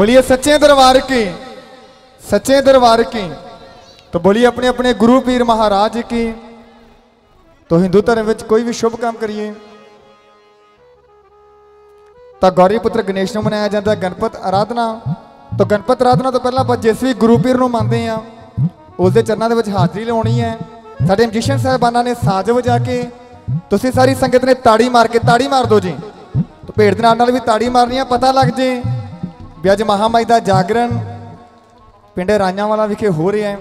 तो बोलिए सच्चे दरबार की सच्चे दरबार की तो बोलिए अपने अपने गुरु पीर महाराज की तो हिंदू धर्म ਵਿੱਚ ਕੋਈ ਵੀ ਸ਼ੁਭ ਕੰਮ ਕਰੀਏ ਤਾਂ ਗੌਰੀ ਪੁੱਤਰ ਗਣੇਸ਼ ਨੂੰ ਮਨਾਇਆ ਜਾਂਦਾ ਹੈ ਗਣਪਤ ਆਰਾਧਨਾ ਤਾਂ ਗਣਪਤ ਆਰਾਧਨਾ ਤੋਂ ਪਹਿਲਾਂ ਆਪਾਂ ਜਿਸ ਵੀ ਗੁਰੂ ਪੀਰ ਨੂੰ ਮੰਨਦੇ ਆ ਉਸ ਦੇ ਚਰਨਾਂ ਦੇ ਵਿੱਚ ਹਾਜ਼ਰੀ ਲਾਉਣੀ ਹੈ ਸਾਡੇ ਮਜੀਸ਼ੀਅਨ ਸਾਹਿਬਾਨਾਂ ਨੇ ਸਾਜ਼ ਵਜਾ ਕੇ ਤੁਸੀਂ ਸਾਰੀ ਸੰਗਤ ਨੇ ਤਾੜੀ ਮਾਰ ਕੇ ਤਾੜੀ ਮਾਰ ਦਿਓ ਜੀ ਤਾਂ ਭੇਡ ਦੇ ਨਾਲ ਨਾਲ ਵੀ ਤਾੜੀ ਮਾਰਨੀ ਆ ਪਤਾ ਲੱਗ ਜੇ ਵੀ ਅੱਜ ਮਹਾਮਾਈ ਦਾ ਜਾਗਰਣ ਪਿੰਡ ਰਾਈਆਂ ਵਾਲਾ ਵਿਖੇ ਹੋ ਰਿਹਾ ਹੈ।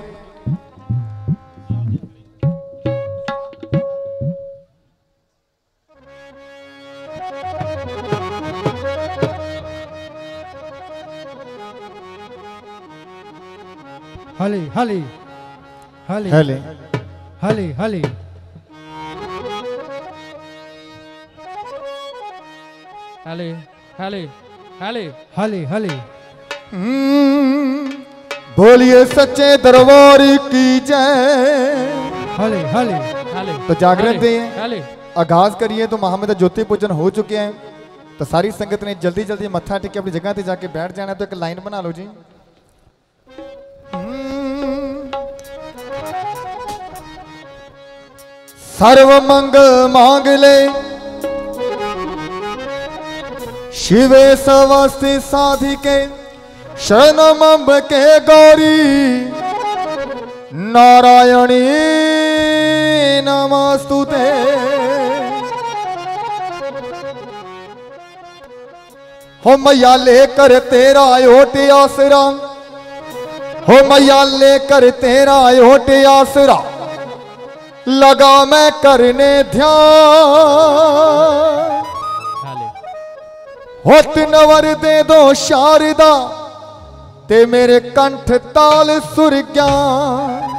ਹਲੇ ਹਲੇ ਹਲੇ ਹਲੇ। ਹਲੇ ਹਲੇ। ਹਲੇ ਹਲੇ। ਹਲੇ ਹਲੇ ਹਲੇ हम्म, बोलिए सच्चे दरबार की जय ਹਲੇ ਹਲੇ ਹਲੇ तो जागरण दे ਹਲੇ आगाज करिए तो महामद ज्योति पूजन हो चुके हैं तो सारी संगत ने जल्दी जल्दी मत्था टेक के अपनी जगह पे जाके बैठ जाना है तो एक लाइन बना लो जी सर्व मंगल मांग ले शिवे सवस्ति साधिके शरणम के गौरी। नारायणी, नमस्तुते। हो मैया लेकर तेरा ओट आसरा। हो मैया लेकर तेरा ओट आसरा। लगा मैं करने ध्यान। ਹੋ ਤਨਵਰ ਦੇ ਦੋ ਸ਼ਾਰਦਾ ਤੇ ਮੇਰੇ ਕੰਠ ਤਾਲ ਸੁਰ ਗਿਆਨ।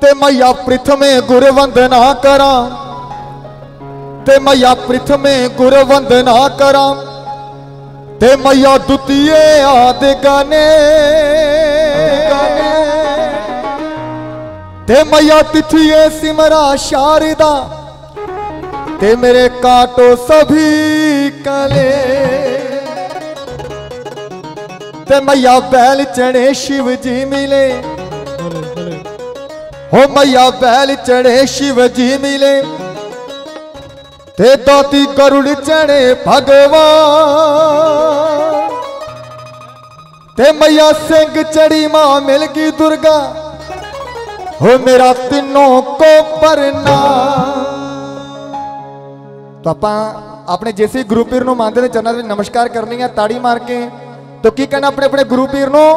ਤੇ ਮਈਆ ਪ੍ਰਥਮੇ ਗੁਰ ਵੰਦਨਾ ਕਰਾਂ। ਤੇ ਮਈਆ ਪ੍ਰਥਮੇ ਗੁਰ ਵੰਦਨਾ ਕਰਾਂ। ਤੇ ਮਈਆ ਦੁਤੀਏ ਆਦ ਗਾਨੇ। ਤੇ ਮਈਆ ਤਿਥੀਏ ਸਿਮਰਾ ਸ਼ਾਰਦਾ ਤੇ ਮੇਰੇ ਕਾਟੋ ਸਭੀ ਕਲੇ। ਤੇ ਮਈਆ ਬੈਲ ਚੜੇ ਸ਼ਿਵ ਜੀ ਮਿਲੇ। ਹੋ ਮਈਆ ਬੈਲ ਚੜੇ ਸ਼ਿਵ ਜੀ ਮਿਲੇ। ਤੇ ਦੋਤੀ ਗਰੁੜ ਚੜੇ ਭਗਵਾਨ। ਤੇ ਮਈਆ ਸਿੰਘ ਚੜੀ ਮਾਂ ਮਿਲ ਗਈ ਦੁਰਗਾ। ਹੋ ਮੇਰਾ ਤਿੰਨੋਂ ਕੋ ਪਰਨਾ ਤਾਂ ਆਪਾਂ ਆਪਣੇ ਜੇਸੀ ਗੁਰੂ ਪੀਰ ਨੂੰ ਮੰਨਦੇ ਨੇ ਚਰਨਾਂ ਦੇ ਵਿੱਚ ਨਮਸਕਾਰ ਕਰਨੀ ਹੈ ਤਾੜੀ ਮਾਰ ਕੇ। ਤਾਂ ਕੀ ਕਹਿਣਾ ਆਪਣੇ ਆਪਣੇ ਗੁਰੂ ਪੀਰ ਨੂੰ?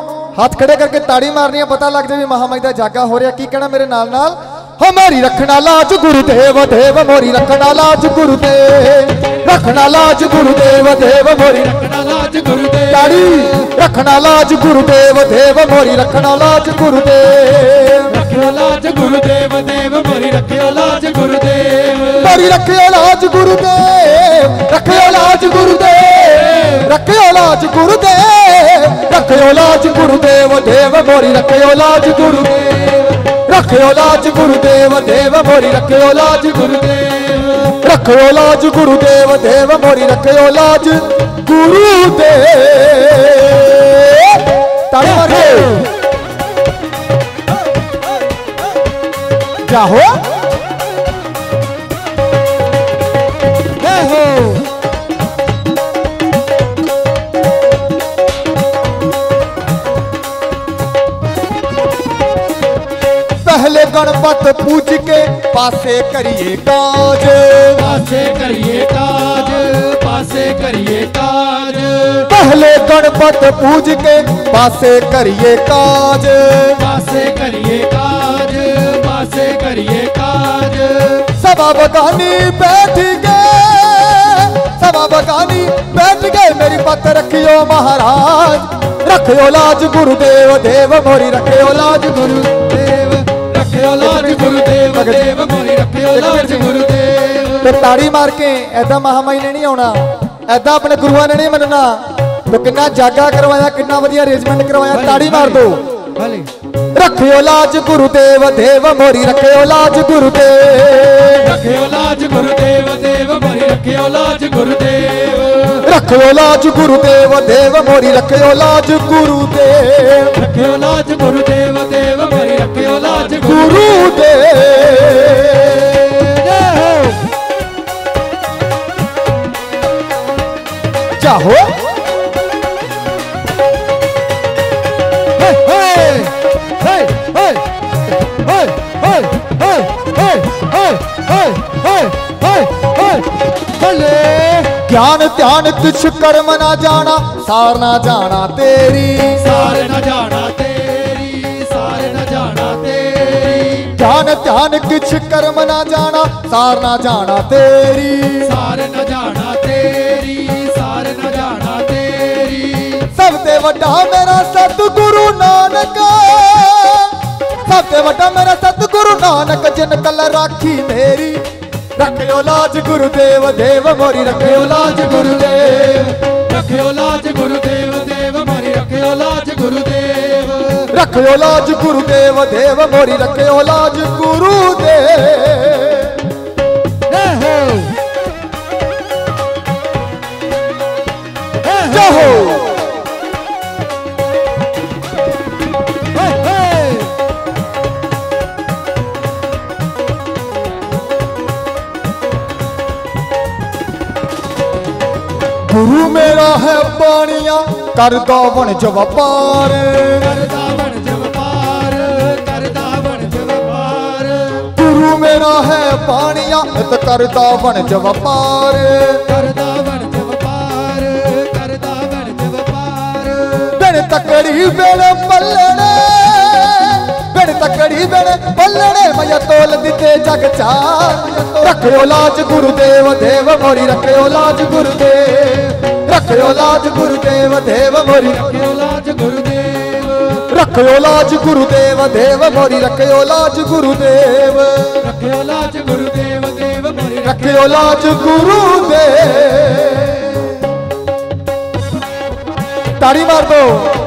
ਹੱਥ ਖੜੇ ਕਰਕੇ ਤਾੜੀ ਮਾਰਨੀ ਹੈ ਪਤਾ ਲੱਗ ਜਾਵੇ ਮਹਾਮਾਈ ਦਾ ਜਾਗਾ ਹੋ ਰਿਹਾ। ਕੀ ਕਹਿਣਾ ਮੇਰੇ ਨਾਲ ਨਾਲ? ਹੋ ਰੱਖਣਾ ਲਾਜ ਗੁਰਦੇਵ, ਦੇਵ ਮੋਰੀ ਰੱਖਣਾ ਲਾਜ ਗੁਰਦੇਵ। ਰੱਖਣਾ ਲਾਜ ਗੁਰਦੇਵ, ਦੇਵ ਮੋਰੀ ਰੱਖਣਾ ਲਾਜ ਗੁਰਦੇਵ। ਤਾੜੀ, ਰੱਖਣਾ ਲਾਜ ਗੁਰਦੇਵ, ਦੇਵ ਮੋਰੀ ਰੱਖਣਾ ਲਾਜ ਗੁਰਦੇਵ। ਰੱਖਿਓ ਲਾਜ ਗੁਰਦੇਵ ਦੇਵ ਮੋਰੀ ਰੱਖਿਓ ਲਾਜ ਗੁਰਦੇਵ ਮੋਰੀ ਰੱਖਿਓ ਲਾਜ ਗੁਰਦੇਵ ਰੱਖਿਓ ਲਾਜ ਗੁਰਦੇਵ ਰੱਖਿਓ ਲਾਜ ਗੁਰਦੇਵ ਰੱਖਿਓ ਲਾਜ ਗੁਰਦੇਵ ਦੇਵ ਮੋਰੀ ਰੱਖਿਓ ਲਾਜ ਗੁਰਦੇਵ ਰੱਖਿਓ ਲਾਜ ਗੁਰਦੇਵ ਦੇਵ ਮੋਰੀ ਰੱਖਿਓ ਲਾਜ ਗੁਰਦੇਵ ਰੱਖਿਓ ਲਾਜ ਗੁਰਦੇਵ ਦੇਵ ਮੋਰੀ ਰੱਖਿਓ ਲਾਜ ਗੁਰੂਦੇਵ ਤਾੜੀ चाहो पहले गणपत पूज के पासे करिए काज। पासे करिए काज पासे करिए काज। पहले गणपत पूज के पासे करिए काज। पासे करिए काज। ਪਾਸੇ ਕਰੀਏ ਕਾਜ सभा बगानी बैठ गए सभा बगानी बैठ गए मेरी पत रखियो महाराज रखियो लाज गुरुदेव देव मोरी रखियो लाज गुरुदेव ਰੱਖਿਓ ਲਾਜ ਗੁਰਦੇਵ ਦੇਵ ਮੋਰੀ ਰੱਖਿਓ ਲਾਜ ਗੁਰਦੇਵ ਤੇ ਤਾੜੀ ਮਾਰ ਕੇ ਐਦਾਂ ਮਹਾਮਾਈ ਨੇ ਨਹੀਂ ਆਉਣਾ ਐਦਾਂ ਆਪਣੇ ਗੁਰੂਆਂ ਨੇ ਨਹੀਂ ਮੰਨਣਾ ਤੇ ਕਿੰਨਾ ਜਾਗਾ ਕਰਵਾਇਆ ਕਿੰਨਾ ਵਧੀਆ ਅਰੇਂਜਮੈਂਟ ਕਰਵਾਇਆ ਤਾੜੀ ਮਾਰ ਦੋ ਹਲੇ ਰੱਖਿਓ ਲਾਜ ਗੁਰੂਦੇਵ ਦੇਵ ਮੋਰੀ ਰੱਖਿਓ ਲਾਜ ਗੁਰੂਦੇਵ। ਰੱਖਿਓ ਲਾਜ ਗੁਰਦੇਵ ਦੇਵ ਮੋਰੀ ਰੱਖਿਓ ਲਾਜ ਗੁਰਦੇਵ। ਰੱਖਿਓ ਲਾਜ ਗੁਰੂਦੇਵ ਦੇਵ ਮੋਰੀ ਰੱਖਿਓ ਲਾਜ ਗੁਰੂਦੇਵ। ਰੱਖਿਓ ਲਾਜ ਗੁਰਦੇਵ ਦੇਵ ਮੋਰੀ ਰੱਖਿਓ ਲਾਜ ਗੁਰੂਦੇਵ। ਚਾਹੋ ਗਿਆਨ ਧਿਆਨ ਕਿਛ ਕਰਮ ਨਾ ਜਾਣਾ ਸਾਰ ਨਾ ਜਾਣਾ ਤੇਰੀ। ਸਾਰੇ ਨਾ ਜਾਣਾ ਤੇਰੀ ਸਾਰੇ ਨਾ ਜਾਣਾ ਤੇਰੀ। ਗਿਆਨ ਧਿਆਨ ਕਿਛ ਕਰਮ ਨਾ ਜਾਣਾ ਸਾਰ ਨਾ ਜਾਣਾ ਤੇਰੀ। ਸਾਰੇ ਨਾ ਜਾਣਾ ਤੇਰੀ ਸਾਰੇ ਨਾ ਜਾਣਾ ਤੇਰੀ। ਸਭ ਤੇ ਵੱਡਾ ਮੇਰਾ ਸਤਿਗੁਰੂ ਨਾਨਕ। ਸਭ ਤੇ ਵੱਡਾ ਮੇਰਾ ਸਤਿਗੁਰੂ ਨਾਨਕ ਜਿਨ ਕਲ ਰਾਖੀ ਮੇਰੀ। ਰੱਖਿਓ ਲਾਜ ਗੁਰੂਦੇਵ ਦੇਵ ਮੋਰੀ ਰੱਖਿਓ ਲਾਜ ਗੁਰੂਦੇਵ। ਰੱਖਿਓ ਲਾਜ ਗੁਰਦੇਵ ਦੇਵ ਮੋਰੀ ਰੱਖਿਓ ਲਾਜ ਗੁਰਦੇਵ। ਰੱਖਿਓ ਲਾਜ ਗੁਰੂਦੇਵ ਦੇਵ ਮੋਰੀ ਰੱਖਿਓ ਲਾਜ ਗੁਰੂਦੇਵ। ਕਰਦਾ ਵਣਜ ਵਪਾਰ ਕਰਦਾ ਬਣ ਜਵਪਾਰ ਕਰਦਾ ਬਣ ਜਵਪਾਰ ਗੁਰੂ ਮੇਰਾ ਹੈ ਬਾਣੀਆਂ ਤੇ ਕਰਦਾ ਵਣਜ ਵਪਾਰ ਕਰਦਾ ਬਣ ਜਵਪਾਰ ਕਰਦਾ ਬਣ ਜਵਪਾਰ ਬਿਨ ਤਕੜੀ ਵੇਲੇ ਪੱਲਣੇ ਬਿਨ ਤਕੜੀ ਵੇਲੇ ਪੱਲਣੇ ਮੈਂ ਤੋਲ ਦਿੱਤੇ ਜਗ ਚਾਰ। ਰੱਖਿਓ ਲਾਜ ਗੁਰੂਦੇਵ, ਦੇਵ ਮੋਰੀ ਰੱਖਿਓ ਲਾਜ ਗੁਰੂਦੇਵ। ਰੱਖਿਓ ਲਾਜ ਗੁਰੂਦੇਵ ਦੇਵ ਮੋਰੀ ਰੱਖਿਓ ਲਾਜ ਗੁਰਦੇਵ। ਰੱਖਿਓ ਲਾਜ ਗੁਰੂਦੇਵ ਦੇਵ ਮੋਰੀ ਰੱਖਿਓ ਲਾਜ ਗੁਰੂਦੇਵ। ਰੱਖਿਓ ਲਾਜ ਗੁਰਦੇਵ ਦੇਵ ਮੋਰੀ ਰੱਖਿਓ ਲਾਜ ਗੁਰੂਦੇਵ। ਤਾੜੀ ਮਾਰ ਦੋ।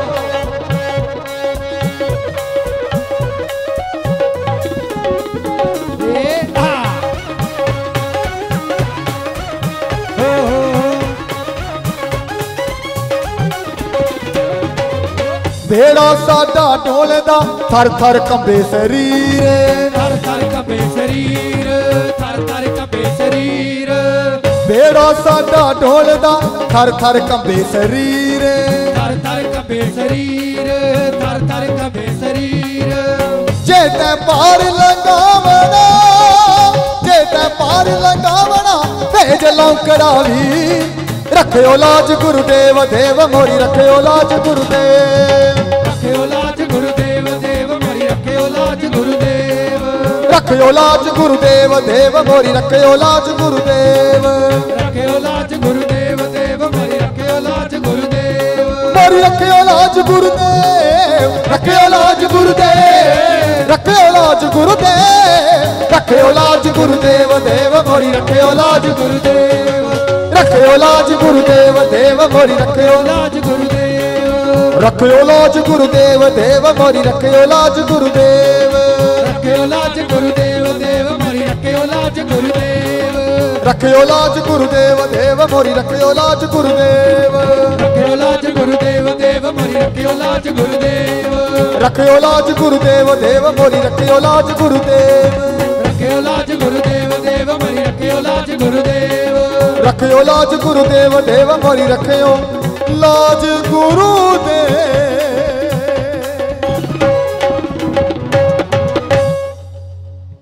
ਬੇੜਾ ਸਾਡਾ ਢੋਲਦਾ ਥਰ ਥਰ ਕੰਬੇ ਸਰੀਰੇ। ਥਰ ਥਰ ਕੰਬੇ ਸਰੀਰ ਥਰ ਥਰ ਕੰਬੇ ਸਰੀਰ। ਬੇੜਾ ਸਾਡਾ ਢੋਲਦਾ ਥਰ ਥਰ ਕੰਬੇ ਸਰੀਰੇ। ਥਰ ਥਰ ਕੰਬੇ ਸਰੀਰ ਥਰ ਥਰ ਕੰਬੇ ਸਰੀਰ। ਜੇ ਤੈ ਪਾਰ ਲੰਗਾਵਣਾ ਜੇ ਤੈ ਪਾਰ ਲੰਗਾਵਣਾ ਭੇਜ ਲੌਂਕੜਾ ਵੀ ਰੱਖਿਓ ਲਾਜ ਗੁਰੂਦੇਵ ਦੇਵ ਮੋਰੀ ਰੱਖਿਓ ਲਾਜ ਗੁਰੂਦੇਵ ਰੱਖਿਓ ਲਾਜ ਗੁਰਦੇਵ ਦੇਵ ਮੋਰੀ ਰੱਖਿਓ ਲਾਜ ਗੁਰਦੇਵ ਰੱਖਿਓ ਲਾਜ ਗੁਰੂਦੇਵ ਦੇਵ ਮੋਰੀ ਰੱਖਿਓ ਲਾਜ ਗੁਰੂਦੇਵ ਰੱਖਿਓ ਲਾਜ ਗੁਰਦੇਵ ਦੇਵ ਮੋਰੀ ਰੱਖਿਓ ਲਾਜ ਗੁਰਦੇਵ ਮੋਰੀ ਰੱਖਿਓ ਲਾਜ ਗੁਰੂਦੇਵ ਰੱਖਿਓ ਲਾਜ ਗੁਰੂਦੇਵ ਰੱਖਿਓ ਲਾਜ ਗੁਰੂਦੇਵ ਰੱਖਿਓ ਲਾਜ ਗੁਰੂਦੇਵ ਦੇਵ ਮੋਰੀ ਰੱਖਿਓ ਲਾਜ ਗੁਰੂਦੇਵ ਰੱਖਿਓ ਲਾਜ ਗੁਰੂਦੇਵ ਦੇਵ ਮੋਰੀ ਰੱਖਿਓ ਲਾਜ ਗੁਰਦੇਵ ਰੱਖਿਓ ਲਾਜ ਗੁਰੂਦੇਵ ਦੇਵ ਮੋਰੀ ਰੱਖਿਓ ਲਾਜ ਗੁਰੂਦੇਵ ਰੱਖਿਓ ਲਾਜ ਗੁਰਦੇਵ ਦੇਵ ਮੋਰੀ ਰੱਖਿਓ ਲਾਜ ਗੁਰਦੇਵ ਰੱਖਿਓ ਲਾਜ ਗੁਰੂਦੇਵ ਦੇਵ ਮੋਰੀ ਰੱਖਿਓ ਲਾਜ ਗੁਰੂਦੇਵ ਰੱਖਿਓ ਲਾਜ ਗੁਰਦੇਵ ਦੇਵ ਮੋਰੀ ਰੱਖਿਓ ਲਾਜ ਗੁਰਦੇਵ ਰੱਖਿਓ ਲਾਜ ਗੁਰੂਦੇਵ ਦੇਵ ਮੋਰੀ ਰੱਖਿਓ ਲਾਜ ਗੁਰੂਦੇਵ ਰੱਖਿਓ ਲਾਜ ਰੱਖਿਓ ਲਾਜ ਗੁਰੂਦੇਵ ਦੇਵ ਮੋਰੀ ਰੱਖਿਓ ਲਾਜ ਗੁਰੂਦੇਵ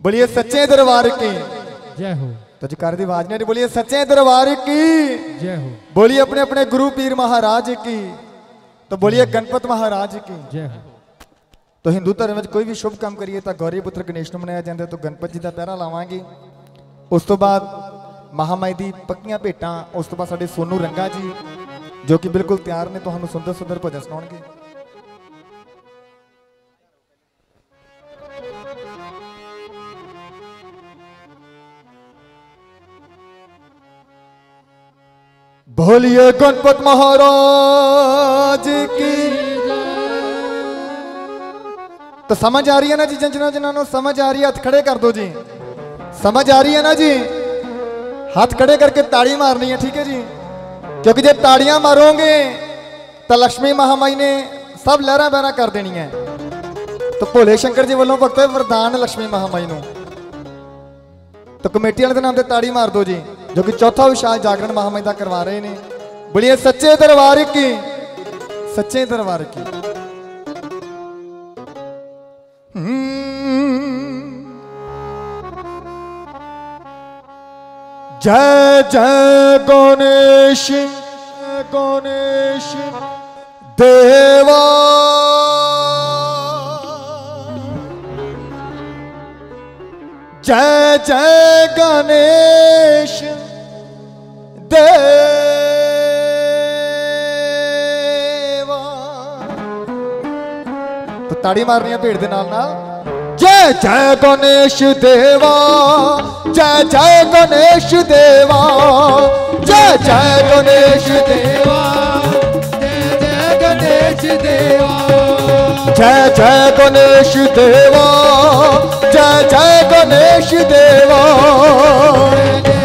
ਬੋਲੀਏ ਸੱਚੇ ਦਰਬਾਰ ਕੀ ਜੈ ਹੋ तो जयकार की आवाज नहीं आ रही बोलिए सच्चे दरबार की ਜੈ ਹੋ बोलिए अपने अपने गुरु पीर महाराज की तो बोलिए गणपत महाराज की ਜੈ ਹੋ ਤੋ ਹਿੰਦੂ ਧਰਮ ਵਿੱਚ ਕੋਈ ਵੀ ਸ਼ੁਭ ਕੰਮ ਕਰੀਏ ਤਾਂ ਗੌਰੀ ਪੁੱਤਰ ਗਣੇਸ਼ ਨੂੰ ਮਨਾਇਆ ਜਾਂਦਾ ਹੈ, ਤਾਂ ਗਣਪਤ ਜੀ ਦਾ ਪਹਿਰਾ ਲਾਵਾਂਗੇ ਉਸ ਤੋਂ ਬਾਅਦ ਮਹਾਮਾਈ ਦੀ ਪੱਕੀਆਂ ਭੇਟਾਂ ਉਸ ਤੋਂ ਬਾਅਦ ਸਾਡੇ ਸੋਨੂ ਰੰਗਾ ਜੀ ਜੋ ਕਿ ਬਿਲਕੁਲ ਤਿਆਰ ਨੇ ਤੁਹਾਨੂੰ ਸੁੰਦਰ ਸੁੰਦਰ ਭਜਨ ਸੁਣਾਉਣਗੇ बोलिए गणपत महाराज की तो समझ आ रही है ना जी जिन जिन्होंने समझ आ रही है हाथ खड़े कर दो जी समझ आ रही है ना जी ਹੱਥ ਖੜੇ ਕਰਕੇ ਤਾੜੀ ਮਾਰਨੀ ਹੈ, ਠੀਕ ਹੈ ਜੀ। ਕਿਉਂਕਿ ਜੇ ਤਾੜੀਆਂ ਮਾਰੋਗੇ, ਤਾਂ ਲక్ష్ਮੀ ਮਹਾਮਾਈ ਨੇ ਸਭ ਲਹਿਰਾਂ ਬਹਿਰਾਂ ਕਰ ਦੇਣੀਆਂ ਤਾਂ ਭੋਲੇ ਸ਼ੰਕਰ ਜੀ ਵੱਲੋਂ ਭਗਤੋ ਵਰਦਾਨ ਲక్ష్ਮੀ ਮਹਾਮਾਈ ਨੂੰ। ਤਾਂ ਕਮੇਟੀ ਵਾਲੇ ਦੇ ਨਾਮ ਤੇ ਤਾੜੀ ਮਾਰ ਦਿਓ ਜੀ, ਜੋ ਕਿ ਚੌਥਾ ਵਿਸ਼ਾਲ ਜਾਗਰਣ ਮਹਾਮਾਈ ਦਾ ਕਰਵਾ ਰਹੇ ਨੇ। ਬੜੀਆਂ ਸੱਚੇ ਦਰਬਾਰਿਕ ਸੱਚੇ ਦਰਬਾਰਿਕ ਜੈ ਜੈ ਗਣੇਸ਼ ਗਣੇਸ਼ ਦੇਵਾ ਜੈ ਜੈ ਗਣੇਸ਼ ਦੇਵਾ ਤਾਂ ਤਾੜੀ ਮਾਰਨੀ ਆ ਭੇਡ ਦੇ ਨਾਲ ਨਾਲ ਜੈ ਜੈ ਗਣੇਸ਼ ਦੇਵਾ, ਜੈ ਜੈ ਗਣੇਸ਼ ਦੇਵਾ, ਜੈ ਜੈ ਗਣੇਸ਼ ਦੇਵਾ, ਜੈ ਜੈ ਗਣੇਸ਼ ਦੇਵਾ, ਜੈ ਜੈ ਗਣੇਸ਼ ਦੇਵਾ, ਜੈ ਜੈ ਗਣੇਸ਼ ਦੇਵਾ, ਜੈ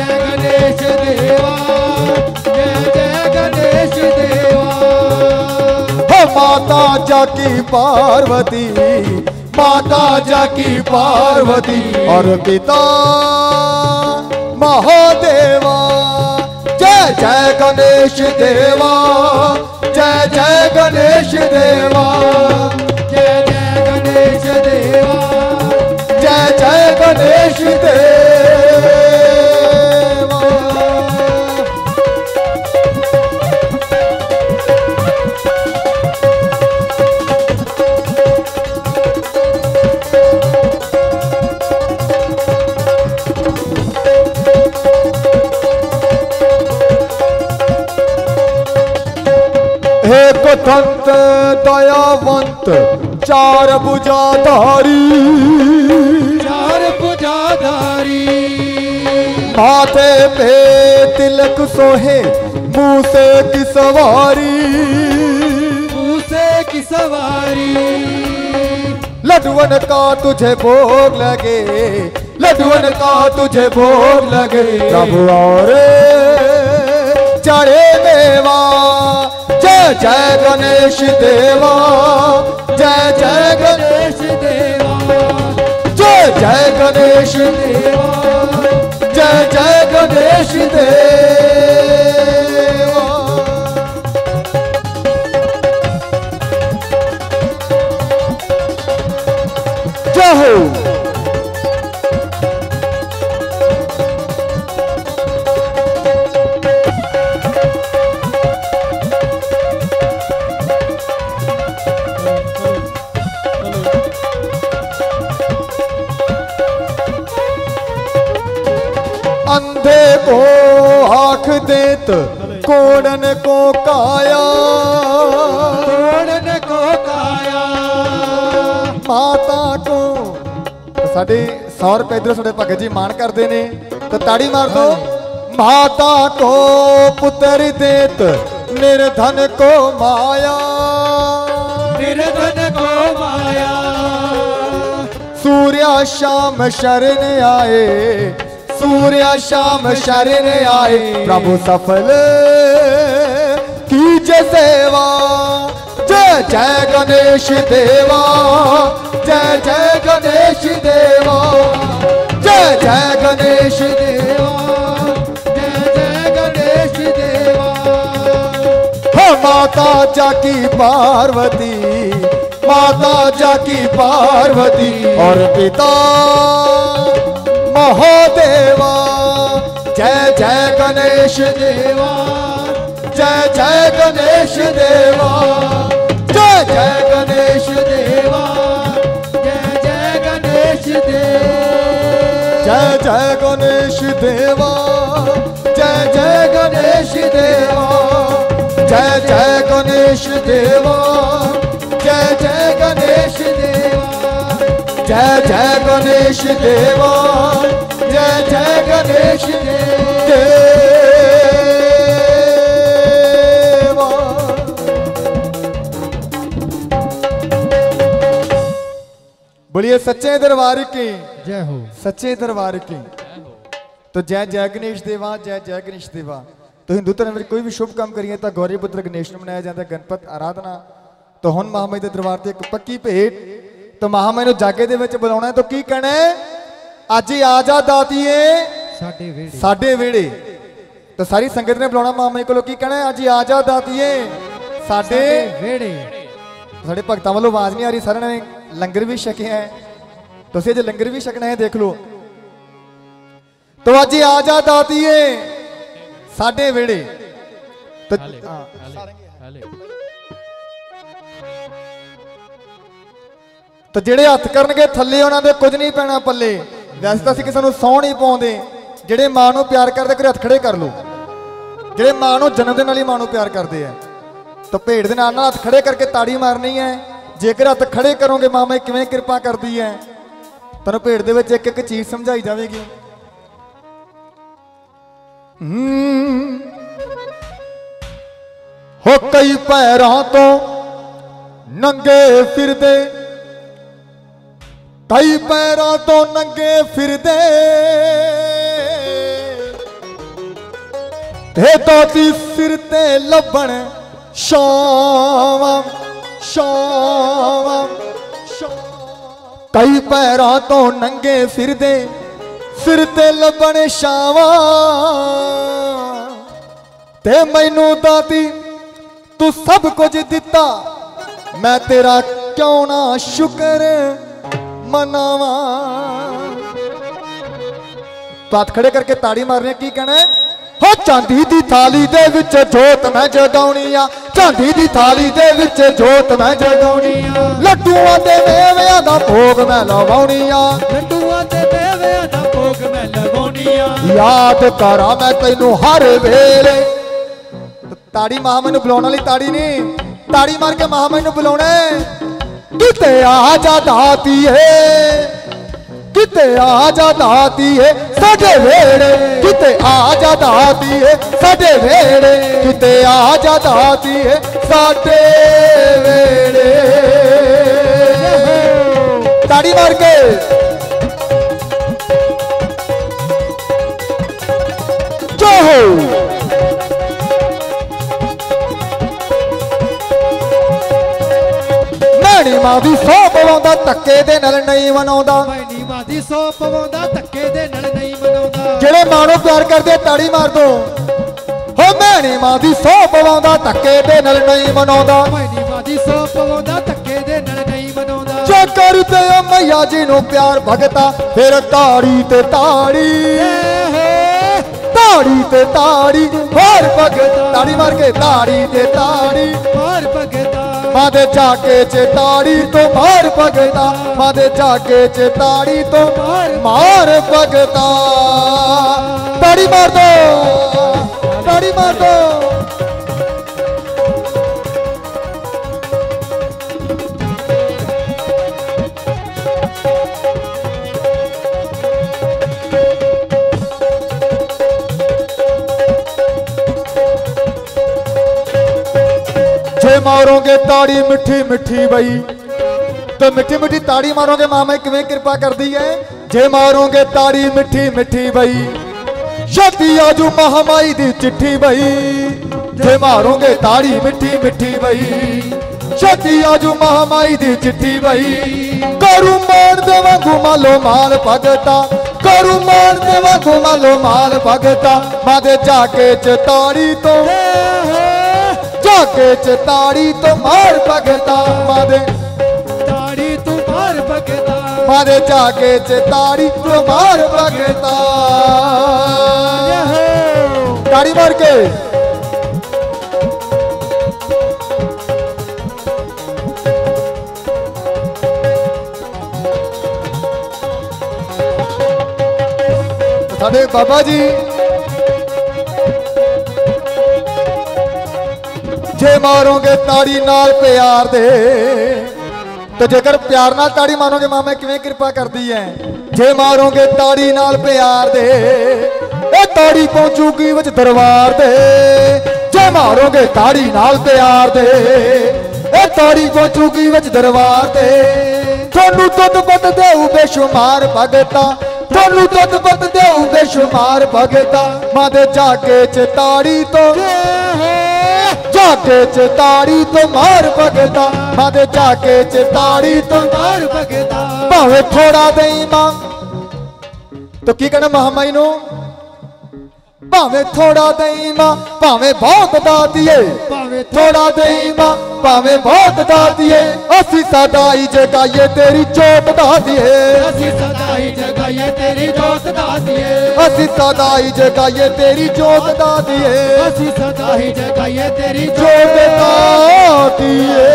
ਦੇਵਾ, ਜੈ ਗਣੇਸ਼ ਦੇਵਾ। ਹੋ ਮਾਤਾ ਜਾਕੀ ਪਾਰਵਤੀ माता जाकी पार्वती और पिता महादेवा। जय जय गणेश देवा। जय जय गणेश देवा। संत दयावंत चार बुजाधारी चार बुजाधारी माथे पे तिलक सोहे मूसे की सवारी मूसे की सवारी लडवन का तुझे भोग लगे लडवन का तुझे भोग लगे। प्रभु और चढ़े मेवा जय गणेश देवा जय जय गणेश देवा जय जय गणेश देवा जय जय गणेश देवा 100 ਰੁਪਏ ਇਧਰ ਸਾਡੇ ਭਗਤ ਜੀ ਮਾਣ ਕਰਦੇ ਨੇ ਤਾਂ ਤਾੜੀ ਮਾਰ ਦੋ ਮਾਤਾ ਕੋ ਪੁੱਤਰ ਦੇਤ ਨਿਰਧਨ ਕੋ ਮਾਇਆ ਨਿਰਧਨ ਕੋ ਮਾਇਆ सूर्या शाम शरण आए सूर्या शाम शरण आए प्रभु सफल कीजे सेवा जय जय गणेश देवा जय जय गणेश देवो। जय जय गणेश जय जय गणेश देवा। हो माता जाकी पार्वती, माता जाकी पार्वती। और पिता महोदेवा, जय जय गणेश देवा। जय जय गणेश देवा। जय जय गणेश देवा। देव जय जय गणेश देवा जय जय गणेश देवा जय जय गणेश देवा जय जय गणेश देवा जय जय गणेश देवा जय जय गणेश देव बोलिए सच्चे दरबार की जय हो सच्चे दरबार की तो जय जय गणेश देवा जय जय गणेश देवा ਤੋ ਹਿੰਦੂ ਧਰਮ ਵਿੱਚ ਕੋਈ ਵੀ ਸ਼ੁਭ ਕੰਮ ਕਰੀਏ ਤਾਂ ਗੌਰੀ ਪੁੱਤਰ ਗਣੇਸ਼ ਨੂੰ ਮਨਾਇਆ ਜਾਂਦਾ ਹੈ, ਗਣਪਤ ਆਰਾਧਨਾ ਤਾਂ ਹੁਣ ਮਹਾਮਾਈ ਦੇ ਦਰਬਾਰ ਤੇ ਇੱਕ ਪੱਕੀ ਭੇਟ ਤਾਂ ਮਹਾਮਾਈ ਨੂੰ ਜਾਗੇ ਦੇ ਵਿੱਚ ਬੁਲਾਉਣਾ ਹੈ ਤਾਂ ਕੀ ਕਹਿਣਾ ਹੈ ਅੱਜ ਹੀ ਆ ਜਾ ਦਾਤੀਏ ਸਾਡੇ ਵੇੜੇ ਸਾਡੇ ਵਿਹੜੇ ਤਾਂ ਸਾਰੀ ਸੰਗਤ ਨੇ ਬੁਲਾਉਣਾ ਮਹਾਮਾਈ ਕੋਲੋਂ ਕੀ ਕਹਿਣਾ ਹੈ ਅੱਜ ਹੀ ਆ ਜਾ ਦਾਤੀਏ ਸਾਡੇ ਵੇੜੇ ਸਾਡੇ ਭਗਤਾਂ ਵੱਲੋਂ ਆਵਾਜ਼ ਨਹੀਂ ਆ ਰਹੀ ਸਾਰਿਆਂ ਨੇ ਲੰਗਰ ਵੀ ਛਕਿਆ ਹੈ। ਤੁਸੀਂ ਅੱਜ ਲੰਗਰ ਵੀ ਛਕਣਾ ਹੈ ਦੇਖ ਲਓ। ਤੋ ਅੱਜ ਆ ਜਾ ਦਾਤੀਏ ਸਾਡੇ ਵਿਹੜੇ ਤਾਂ ਜਿਹੜੇ ਹੱਥ ਕਰਨਗੇ ਥੱਲੇ ਉਹਨਾਂ ਦੇ ਕੁਝ ਨਹੀਂ ਪੈਣਾ ਪੱਲੇ। ਵੈਸੇ ਤਾਂ ਅਸੀਂ ਕਿਸੇ ਨੂੰ ਸੌਂ ਨਹੀਂ ਪਾਉਂਦੇ। ਜਿਹੜੇ ਮਾਂ ਨੂੰ ਪਿਆਰ ਕਰਦੇ ਕੋਈ ਹੱਥ ਖੜੇ ਕਰ ਲਓ। ਜਿਹੜੇ ਮਾਂ ਨੂੰ ਜਨਮ ਦੇ ਨਾਲ ਹੀ ਮਾਂ ਨੂੰ ਪਿਆਰ ਕਰਦੇ ਆ। ਤਾਂ ਭੇਡ ਦੇ ਨਾਲ ਨਾਲ ਹੱਥ ਖੜੇ ਕਰਕੇ ਤਾੜੀ ਮਾਰਨੀ ਹੈ। ਜੇਕਰ ਹੱਥ ਖੜੇ ਕਰੋਗੇ ਮਾਂ ਕਿਵੇਂ ਕਿਰਪਾ ਕਰਦੀ ਹੈ ਤੁਹਾਨੂੰ ਭੇਡ ਦੇ ਵਿੱਚ ਇੱਕ ਇੱਕ ਚੀਜ਼ ਸਮਝਾਈ ਜਾਵੇਗੀ। ਹੋ। ਕਈ ਪੈਰਾਂ ਤੋਂ ਨੰਗੇ ਫਿਰਦੇ। ਕਈ ਪੈਰਾਂ ਤੋਂ ਨੰਗੇ ਫਿਰਦੇ। ਤੇ ਦੋਤੀ ਸਿਰ ਤੇ ਲੱਭਣ ਸ਼ਾਵਾਂ ਸ਼ਾਵਾਂ ਕਈ ਪੈਰਾਂ ਤੋਂ ਨੰਗੇ ਫਿਰਦੇ ਸਿਰ ਤੇ ਲੱਭਣ ਸ਼ਾਵਾਂ ਤੇ ਮੈਨੂੰ ਦਾਤੀ, ਤੂੰ ਸਭ ਕੁਝ ਦਿੱਤਾ। ਮੈਂ ਤੇਰਾ ਕਿਉਂ ਨਾ ਸ਼ੁਕਰ ਮਨਾਵਾਂ? ਤੂੰ ਹੱਥ ਖੜੇ ਕਰਕੇ ਤਾੜੀ ਮਾਰਨੀ ਕੀ ਕਹਿਣਾ ਹੈ? ਹੋ ਚਾਂਦੀ ਦੀ ਥਾਲੀ ਦੇ ਵਿੱਚ ਜੋਤ ਮੈਂ ਜਗਾਉਣੀ ਆ। ਚਾਂਦੀ ਦੀ ਥਾਲੀ ਦੇ ਵਿੱਚ ਜੋਤ ਮੈਂ ਜਗਾਉਣੀ ਆ। ਲੱਡੂਆਂ ਦੇ ਮੇਵਿਆਂ ਦਾ ਭੋਗ ਮੈਂ ਲਵਾਉਣੀ ਆ। ਲੱਡੂਆਂ ਤੇ ਦੇਵਿਆਂ ਦਾ ਭੋਗ ਮੈਂ ਲਗਾਉਣੀਆਂ ਯਾਦ ਕਰਾਂ ਮੈਂ ਤੈਨੂੰ ਹਰ ਵੇਲੇ। ਤਾੜੀ ਮਾਂ ਮੈਨੂੰ ਬੁਲਾਉਣ ਵਾਲੀ ਤਾੜੀ ਨਹੀਂ। ਤਾੜੀ ਮਾਰ ਕੇ ਮਾਂ ਮੈਨੂੰ ਬੁਲਾਉਣਾ। ਹੈ। ਕਿਤੇ ਆ ਜਾ ਦਾਤੀਏ ਕਿਤੇ ਆ ਜਾ ਦਾਤੀਏ ਸਾਡੇ ਵੇੜੇ ਕਿਤੇ ਆ ਜਾ ਦਾਤੀਏ ਸਾਡੇ ਵੇੜੇ ਕਿਤੇ ਆ ਜਾ ਦਾਤੀਏ ਸਾਡੇ ਵੇੜੇ ਤਾੜੀ ਮਾਰ ਕੇ। ਜੋ ਹੋ। ਮਾਂ ਵੀ ਸੌ ਪਵਾਉਂਦਾ ਧੱਕੇ ਦੇ ਨਾਲ ਨਹੀਂ ਮਨਾਉਂਦਾ। ਮਾਦੀ ਸੋ ਪਵਾਉਂਦਾ ਧੱਕੇ ਦੇ ਨਾਲ ਨਹੀਂ ਮਨਾਉਂਦਾ। ਜਿਹੜੇ ਮਾਂ ਨੂੰ ਪਿਆਰ ਕਰਦੇ ਤਾੜੀ ਮਾਰ ਦੋ। ਹੋ ਮੈਣੀ ਮਾਂ ਦੀ ਸੌ ਪਵਾਉਂਦਾ ਧੱਕੇ ਦੇ ਨਾਲ ਨਹੀਂ ਮਨਾਉਂਦਾ। ਮੈਨੀ ਮਾਦੀ ਸੋ ਪਵਾਉਂਦਾ ਧੱਕੇ ਦੇ ਨਾਲ ਨਹੀਂ ਮਨਾਉਂਦਾ। ਜੋ ਕਰਦੇ ਆ ਮਈਆ ਜੀ ਨੂੰ ਪਿਆਰ ਭਗਤਾ ਫਿਰ ਤਾੜੀ ਤੇ ਤਾੜੀ। ਤਾੜੀ ਤੇ ਤਾੜੀ ਹੋਰ ਭਗਤ ਤਾੜੀ ਮਾਰ ਕੇ ਤਾੜੀ ਤੇ ਤਾੜੀ। ਮਾਰ ਭਗਤਾ ਮਾਦੇ ਝਾਕੇ ਚ ਤਾੜੀ ਤੋਂ ਮਾਰ ਭਗਤਾ, ਮਾਦੇ ਝਾਕੇ ਚ ਤਾੜੀ ਤੋਂ ਮਾਰ ਭਗਤਾ। ਤਾੜੀ ਮਾਰ ਦੋ, ਤਾੜੀ ਮਾਰ ਦੋ। ਮਾਰੋਗੇ ਤਾੜੀ ਮਿੱਠੀ ਮਿੱਠੀ ਬਈ। ਤੇ ਮਿੱਠੀ ਮਿੱਠੀ ਤਾੜੀ ਮਾਰੋਗੇ ਮਾਮਾ ਕਿਵੇਂ ਕਿਰਪਾ ਕਰਦੀ ਹੈ ਜੇ ਮਾਰੋਗੇ ਤਾੜੀ ਮਿੱਠੀ ਮਿੱਠੀ ਬਈ ਛੇਤੀ ਆਜੂ ਮਹਾਮਾਈ ਦੀ ਚਿੱਠੀ ਬਈ। ਜੇ ਮਾਰੋਗੇ ਤਾੜੀ ਮਿੱਠੀ ਮਿੱਠੀ ਬਈ ਛੇਤੀ ਆਜੂ ਮਹਾਮਾਈ ਦੀ ਚਿੱਠੀ ਬਈ। ਕਰੂ ਮਾਰ ਦੇ ਵਾਂਗੂ ਮਾਲੋ ਮਾਲ ਭਗਤਾ, ਕਰੂ ਮਾਰ ਦੇ ਵਾਂਗੂ ਮਾਲੋ ਮਾਲ ਭਗਤਾ। ਮਾਦੇ ਝਾਕੇ ਚ ਤਾੜੀ ਤੋਂ ਝਾਕੇ ਚ ਤਾੜੀ ਤੋਂ ਮਾਰ ਭਗਤਾ ਮਾਦੇ ਤਾੜੀ ਤੂੰ ਮਾਰ ਭਗਤਾ। ਮਾਦੇ ਝਾਕੇ ਚ ਤਾੜੀ ਤੋਂ ਮਾਰ ਭਗਤਾ। ਤਾੜੀ ਮਾਰ ਕੇ। ਸਾਡੇ ਬਾਬਾ ਜੀ ਜੇ ਮਾਰੋਗੇ ਤਾੜੀ ਨਾਲ ਪਿਆਰ ਦੇ, ਤੇ ਜੇਕਰ ਪਿਆਰ ਨਾਲ ਤਾੜੀ ਮਾਰੋਗੇ ਮਾਮਾ ਕਿਵੇਂ ਕਿਰਪਾ ਕਰਦੀ ਹੈ ਜੇ ਮਾਰੋਗੇ ਤਾੜੀ ਨਾਲ ਪਿਆਰ ਦੇ, ਇਹ ਤਾੜੀ ਪਹੁੰਚੂਗੀ ਵਿੱਚ ਦਰਬਾਰ ਦੇ ਜੇ ਮਾਰੋਗੇ ਤਾੜੀ ਨਾਲ ਪਿਆਰ ਦੇ, ਇਹ ਤਾੜੀ ਪਹੁੰਚੂਗੀ ਵਿੱਚ ਦਰਬਾਰ ਦੇ ਤੁਹਾਨੂੰ ਦੁੱਧ ਬੱਤ ਦੇਉ ਬੇਸ਼ੁਮਾਰ ਭਗਤਾ, ਤੁਹਾਨੂੰ ਦੁੱਧ ਬੱਤ ਦੇਉ ਬੇਸ਼ੁਮਾਰ ਭਗਤਾ। ਮਾਂ ਦੇ ਜਾਗੇ ਚ ਤਾੜੀ ਤੋਂ ਜਾਗੇ ਚ ਤਾੜੀ ਤੋਂ ਮਾਰ ਭਗਤਾ ਮਾਂ ਦੇ ਜਾਗੇ ਚ ਤਾੜੀ ਤੋਂ ਮਾਰ ਭਗਤਾ। ਭਾਵੇਂ ਥੋੜਾ ਦੇਈ ਮਾਂ। ਤੋ ਕੀ ਕਹਿਣਾ ਮਹਾਮਾਈ ਨੂੰ? ਭਾਵੇਂ ਥੋੜਾ ਦੇਈ ਮਾਂ ਭਾਵੇਂ ਬਹੁਤ ਦਾਤੀਏ ਭਾਵੇਂ ਥੋੜਾ ਦੇਈ ਮਾਂ ਭਾਵੇਂ ਬਹੁਤ ਦਾਤੀਏ ਅਸੀਂ ਸਦਾਈ ਜਗਾਈਏ ਤੇਰੀ ਜੋਤ ਦਾਤੀਏ ਅਸੀਂ ਸਦਾ ਹੀ ਜਗਾਈਏ ਤੇਰੀ ਜੋਤ ਦਾਦੀਏ ਅਸੀਂ ਸਦਾਈ ਜਗਾਈਏ ਤੇਰੀ ਜੋਤ ਦਾਤੀਏ ਅਸੀਂ ਸਦਾ ਹੀ ਜਗਾਈਏ ਤੇਰੀ ਜੋਤ ਦਾਤੀਏ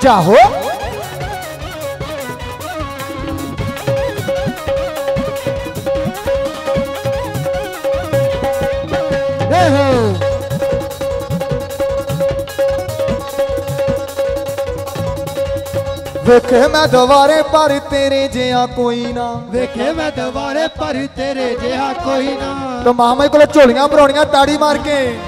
ਚਾਹੋ ਵੇਖੇ ਮੈਂ ਦੁਬਾਰੇ ਪਰ ਤੇਰੇ ਜਿਹਾ ਕੋਈ ਨਾ। ਵੇਖੇ ਮੈਂ ਦੁਬਾਰੇ ਪਰ ਤੇਰੇ ਜਿਹਾ ਕੋਈ ਨਾ। ਤੋ ਮਾਮੇ ਕੋਲ ਝੋਲੀਆਂ ਭਰਾਉਣੀਆਂ ਤਾੜੀ ਮਾਰ ਕੇ।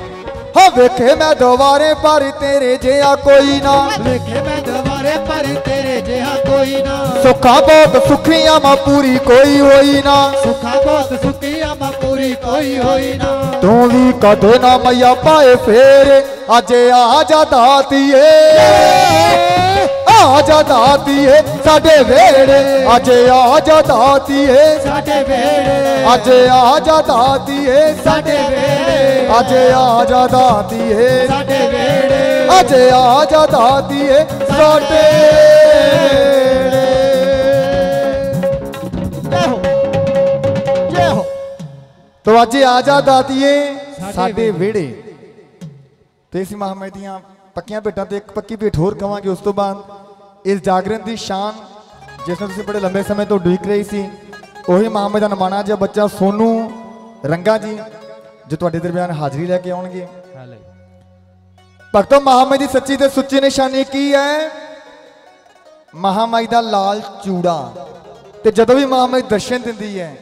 ਹੋ ਵੇਖੇ ਮੈਂ ਦੁਬਾਰੇ ਪਰ ਤੇਰੇ ਜਿਹਾ ਕੋਈ ਨਾ। ਵੇਖੇ ਮੈਂ ਦੁਬਾਰੇ ਪਰ ਤੇਰੇ ਜਿਹਾ ਕੋਈ ਨਾ। ਸੁੱਖਾ ਬਹੁਤ ਸੁਖੀਆਂ ਮਾ ਪੂਰੀ ਕੋਈ ਹੋਈ ਨਾ। ਸੁਖਾ ਬਹੁਤ ਸੁਖੀਆ ਮਾ ਪੂਰੀ ਕੋਈ ਹੋਈ ਨਾ। ਤੂੰ ਵੀ ਕਦੇ ਨਾ ਮਈਆ ਪਾਏ ਫੇਰ। ਅੱਜ ਆ ਜਾ ਦਾਤੀਏ ਆ ਜਾ ਦਾਤੀਏ ਸਾਡੇ ਵੇੜੇ। ਅੱਜ ਆ ਜਾ ਦਾਤੀਏ ਸਾਡੇ ਵੇੜੇ। ਅੱਜ ਆ ਜਾ ਦਾਤੀਏ ਸਾਡੇ ਵੇੜੇ। ਅੱਜ ਆ ਜਾ ਦਾਤੀਏ ਸਾਡੇ ਵੇੜੇ। ਅੱਜ ਆ ਜਾ ਦਾਤੀਏ ਸਾਡੇ ਤੋ ਅੱਜ ਆ ਜਾ ਦਾਤੀਏ ਸਾਡੇ। ਵਿਹੜੇ ਤੇ ਅਸੀਂ ਮਹਾਮਾਈ ਦੀਆਂ ਪੱਕੀਆਂ ਭੇਟਾਂ ਤੇ ਇੱਕ ਪੱਕੀ ਭੇਟ ਹੋਰ ਕਵਾਂਗੇ ਉਸ ਤੋਂ ਬਾਅਦ। ਇਸ ਜਾਗਰਣ ਦੀ ਸ਼ਾਨ ਜਿਸ ਨੂੰ ਤੁਸੀਂ ਬੜੇ ਲੰਬੇ ਸਮੇਂ ਤੋਂ ਉਡੀਕ ਰਹੀ ਸੀ ਉਹੀ ਮਹਾਮਾਈ ਦਾ ਨਮਾਣਾ ਜਿਹਾ ਬੱਚਾ ਸੋਨੂ ਰੰਗਾ ਜੀ ਜੋ ਤੁਹਾਡੇ ਦਰਮਿਆਨ ਹਾਜ਼ਰੀ ਲੈ ਕੇ ਆਉਣਗੇ। ਭਗਤੋ ਮਹਾਮਾਈ ਦੀ ਸੱਚੀ ਤੇ ਸੁੱਚੀ ਨਿਸ਼ਾਨੀ ਕੀ ਹੈ? ਮਹਾਮਾਈ ਦਾ ਲਾਲ ਚੂੜਾ। ਤੇ ਜਦੋਂ ਵੀ ਮਹਾਮਾਈ ਦਰਸ਼ਨ ਦਿੰਦੀ ਹੈ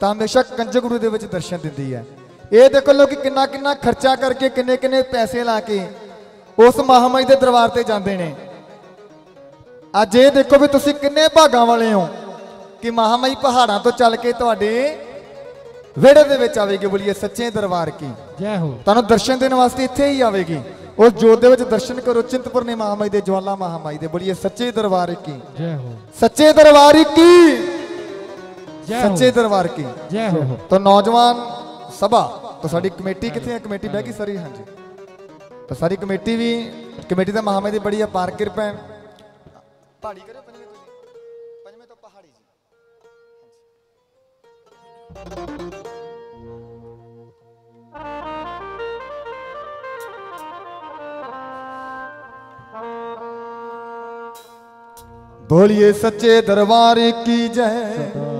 ਤਾਂ ਹਮੇਸ਼ਾ ਕੰਜਕ ਗੁਰੂ ਦੇ ਵਿੱਚ ਦਰਸ਼ਨ ਦਿੰਦੀ ਹੈ। ਇਹ ਦੇਖੋ ਲੋਕੀ ਕਿੰਨਾ ਕਿੰਨਾ ਖਰਚਾ ਕਰਕੇ ਕਿੰਨੇ ਕਿੰਨੇ ਪੈਸੇ ਲਾ ਕੇ ਉਸ ਮਹਾਮਾਈ ਦੇ ਦਰਬਾਰ ਤੇ ਜਾਂਦੇ ਨੇ। ਅੱਜ ਇਹ ਦੇਖੋ ਵੀ ਤੁਸੀਂ ਕਿੰਨੇ ਭਾਗਾਂ ਵਾਲੇ ਹੋ ਕਿ ਮਹਾਮਾਈ ਪਹਾੜਾਂ ਤੋਂ ਚੱਲ ਕੇ ਤੁਹਾਡੇ ਵਿਹੜੇ ਦੇ ਵਿੱਚ ਆਵੇਗੀ ਬੋਲੀਏ ਸੱਚੇ ਦਰਬਾਰ ਕੀ। ਜੈ ਹੋ। ਤੁਹਾਨੂੰ ਦਰਸ਼ਨ ਦੇਣ ਵਾਸਤੇ ਇੱਥੇ ਹੀ ਆਵੇਗੀ। ਉਸ ਜੋਤ ਦੇ ਵਿੱਚ ਦਰਸ਼ਨ ਕਰੋ ਚਿੰਤਪੁਰਨੀ ਮਹਾਮਾਈ ਦੇ ਜਵਾਲਾ ਮਹਾਮਾਈ ਦੇ ਬੋਲੀਏ ਸੱਚੇ ਦਰਬਾਰ ਕੀ। ਜੈ ਹੋ। ਸੱਚੇ ਦਰਬਾਰ ਕੀ? ਜੈ ਹੋ। ਸੱਚੇ ਦਰਬਾਰ ਕੀ? ਜੈ ਹੋ। ਤਾਂ ਨੌਜਵਾਨ ਸਭਾ ਤਾਂ ਸਾਡੀ ਕਮੇਟੀ ਕਿੱਥੇ ਹੈ ਕਮੇਟੀ ਬਹਿ ਗਈ ਸਾਰੀ ਹਾਂਜੀ। ਤਾਂ ਸਾਰੀ ਕਮੇਟੀ ਵੀ ਕਮੇਟੀ ਦਾ ਮਹਾਮੇ ਦੀ ਬੜੀ ਅਪਾਰ ਕਿਰਪਾ ਹੈ। ਪਹਾੜੀ ਕਰਿਓ ਪੰਜਵੇਂ ਤੁਸੀਂ ਪੰਜਵੇਂ ਤੋਂ ਪਹਾੜੀ ਜੀ बोलिए सच्चे दरबार की जय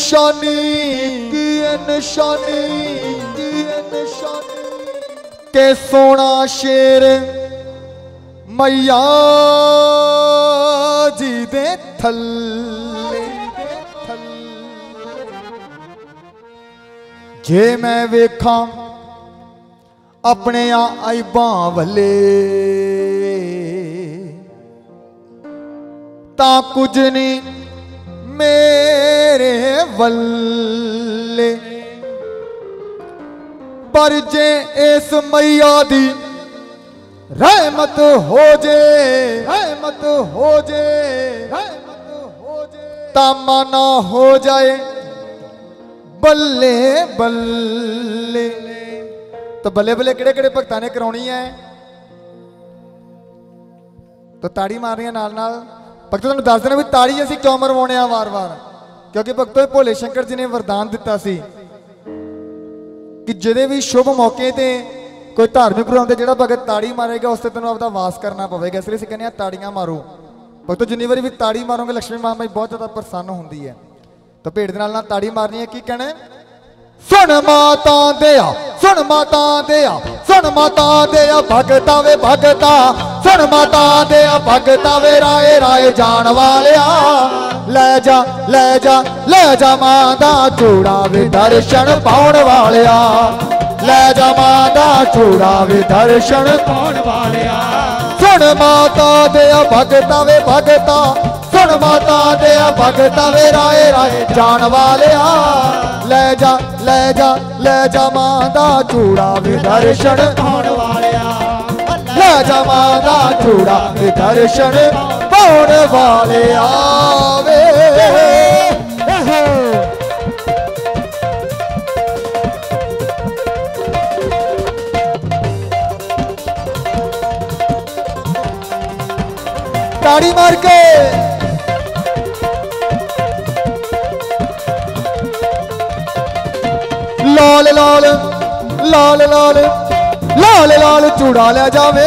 ਨਿਸ਼ਾਨੀ ਕੀ ਹੈ ਨਿਸ਼ਾਨੀ ਕੀ ਹੈ ਨਿਸ਼ਾਨੀ। ਕਿ ਸੋਨਾ ਸ਼ੇਰ ਮਈਆ ਜੀ ਦੇ ਥੱਲੇ। ਜੇ ਮੈਂ ਵੇਖਾਂ ਆਪਣੇ ਆਈਬਾਂ ਵੱਲੇ, ਤਾਂ ਕੁਝ ਨਹੀਂ ਮੇਰੇ ਵੱਲੇ। ਪਰ ਜੇ ਇਸ ਮਈਆ ਦੀ ਰਹਿਮਤ ਹੋ ਜੇ, ਰਹਿਮਤ ਹੋ ਜੇ, ਰਹਿਮਤ ਹੋ ਜੇ ਤਾਂ ਮਨਾ ਹੋ ਜਾਏ ਬੱਲੇ ਬੱਲੇ। ਤਾਂ ਬੱਲੇ ਬੱਲੇ ਕਿਹੜੇ ਕਿਹੜੇ ਭਗਤਾਂ ਨੇ ਕਰਾਉਣੀ ਹੈ ਤਾਂ ਤਾੜੀ ਮਾਰਨੀਆਂ ਨਾਲ ਨਾਲ। ਭਗਤ ਤੁਹਾਨੂੰ ਦੱਸ ਦੇਣਾ ਵੀ ਤਾੜੀ ਅਸੀਂ ਕਿਉਂ ਮਰਵਾਉਣੇ ਆ ਵਾਰ-ਵਾਰ? ਕਿਉਂਕਿ ਭਗਤੋ ਭੋਲੇ ਸ਼ੰਕਰ ਜੀ ਨੇ ਵਰਦਾਨ ਦਿੱਤਾ ਸੀ ਕਿ ਜਿਹਦੇ ਵੀ ਸ਼ੁਭ ਮੌਕੇ ਤੇ ਕੋਈ ਧਾਰਮਿਕ ਪ੍ਰੋਗਰਾਮ ਤੇ ਜਿਹੜਾ ਭਗਤ ਤਾੜੀ ਮਾਰੇਗਾ, ਉਸ ਤੇ ਤੈਨੂੰ ਆਪਦਾ ਵਾਸ ਕਰਨਾ ਪਵੇਗਾ। ਇਸ ਲਈ ਅਸੀਂ ਕਹਿੰਦੇ ਆ ਤਾੜੀਆਂ ਮਾਰੋ। ਭਗਤੋ, ਜਿੰਨੀ ਵਾਰੀ ਵੀ ਤਾੜੀ ਮਾਰੋਗੇ ਲక్ష్ਮੀ ਮਾਂ ਬਹੁਤ ਜ਼ਿਆਦਾ ਪ੍ਰਸੰਨ ਹੁੰਦੀ ਹੈ। ਤਾਂ ਭੇਡ ਦੇ ਨਾਲ ਨਾਲ ਤਾੜੀ ਮਾਰਨੀ ਹੈ, ਕੀ ਕਹਿਣਾ ਸੁਣ ਮਾਤਾ ਦੇ ਆ, ਸੁਣ ਮਾਤਾ ਦੇ ਆ। ਸੁਣ ਮਾਤਾ ਦਿਆ ਭਗਤਾ ਵੇ ਭਗਤਾ, ਸੁਣ ਮਾਤਾ ਦਿਆ ਭਗਤਾ ਵੇ ਰਾਏ ਰਾਏ ਜਾਣ ਵਾਲਿਆ। ਲੈ ਜਾ ਲੈ ਜਾ ਲੈ ਜਾ ਮਾਂ ਦਾ ਚੂੜਾ ਵੇ ਦਰਸ਼ਨ ਪਾਉਣ ਵਾਲਿਆ। ਲੈ ਜਾ ਮਾਂ ਦਾ ਚੂੜਾ ਵੇ ਦਰਸ਼ਨ ਪਾਉਣ ਵਾਲਿਆ। ਸੁਣ ਮਾਤਾ ਦਿਆ ਭਗਤਾ ਵੇ ਭਗਤਾ ਸੁਣ ਮਾਤਾ ਦਿਆ ਭਗਤਾ ਵੇ ਰਾਏ ਰਾਏ ਜਾਣ ਵਾਲਿਆ। ਲੈ ਜਾ ਲੈ ਜਾ ਲੈ ਜਾ ਮਾਂ ਦਾ ਚੂੜਾ ਵੇ ਦਰਸ਼ਨ ਪਾਉਣ ਵਾਲਿਆ। ਲੈ ਜਾ ਮਾਂ ਦਾ ਚੂੜਾ ਵੇ ਦਰਸ਼ਨ ਪਾਉਣ ਵਾਲਿਆ ਵੇ। ਤਾੜੀ ਮਾਰ ਕੇ ਲਾਲ ਲਾਲ ਲਾਲ ਲਾਲ ਲਾਲ ਲਾਲ ਚੂੜਾ ਲੈ ਜਾਵੇ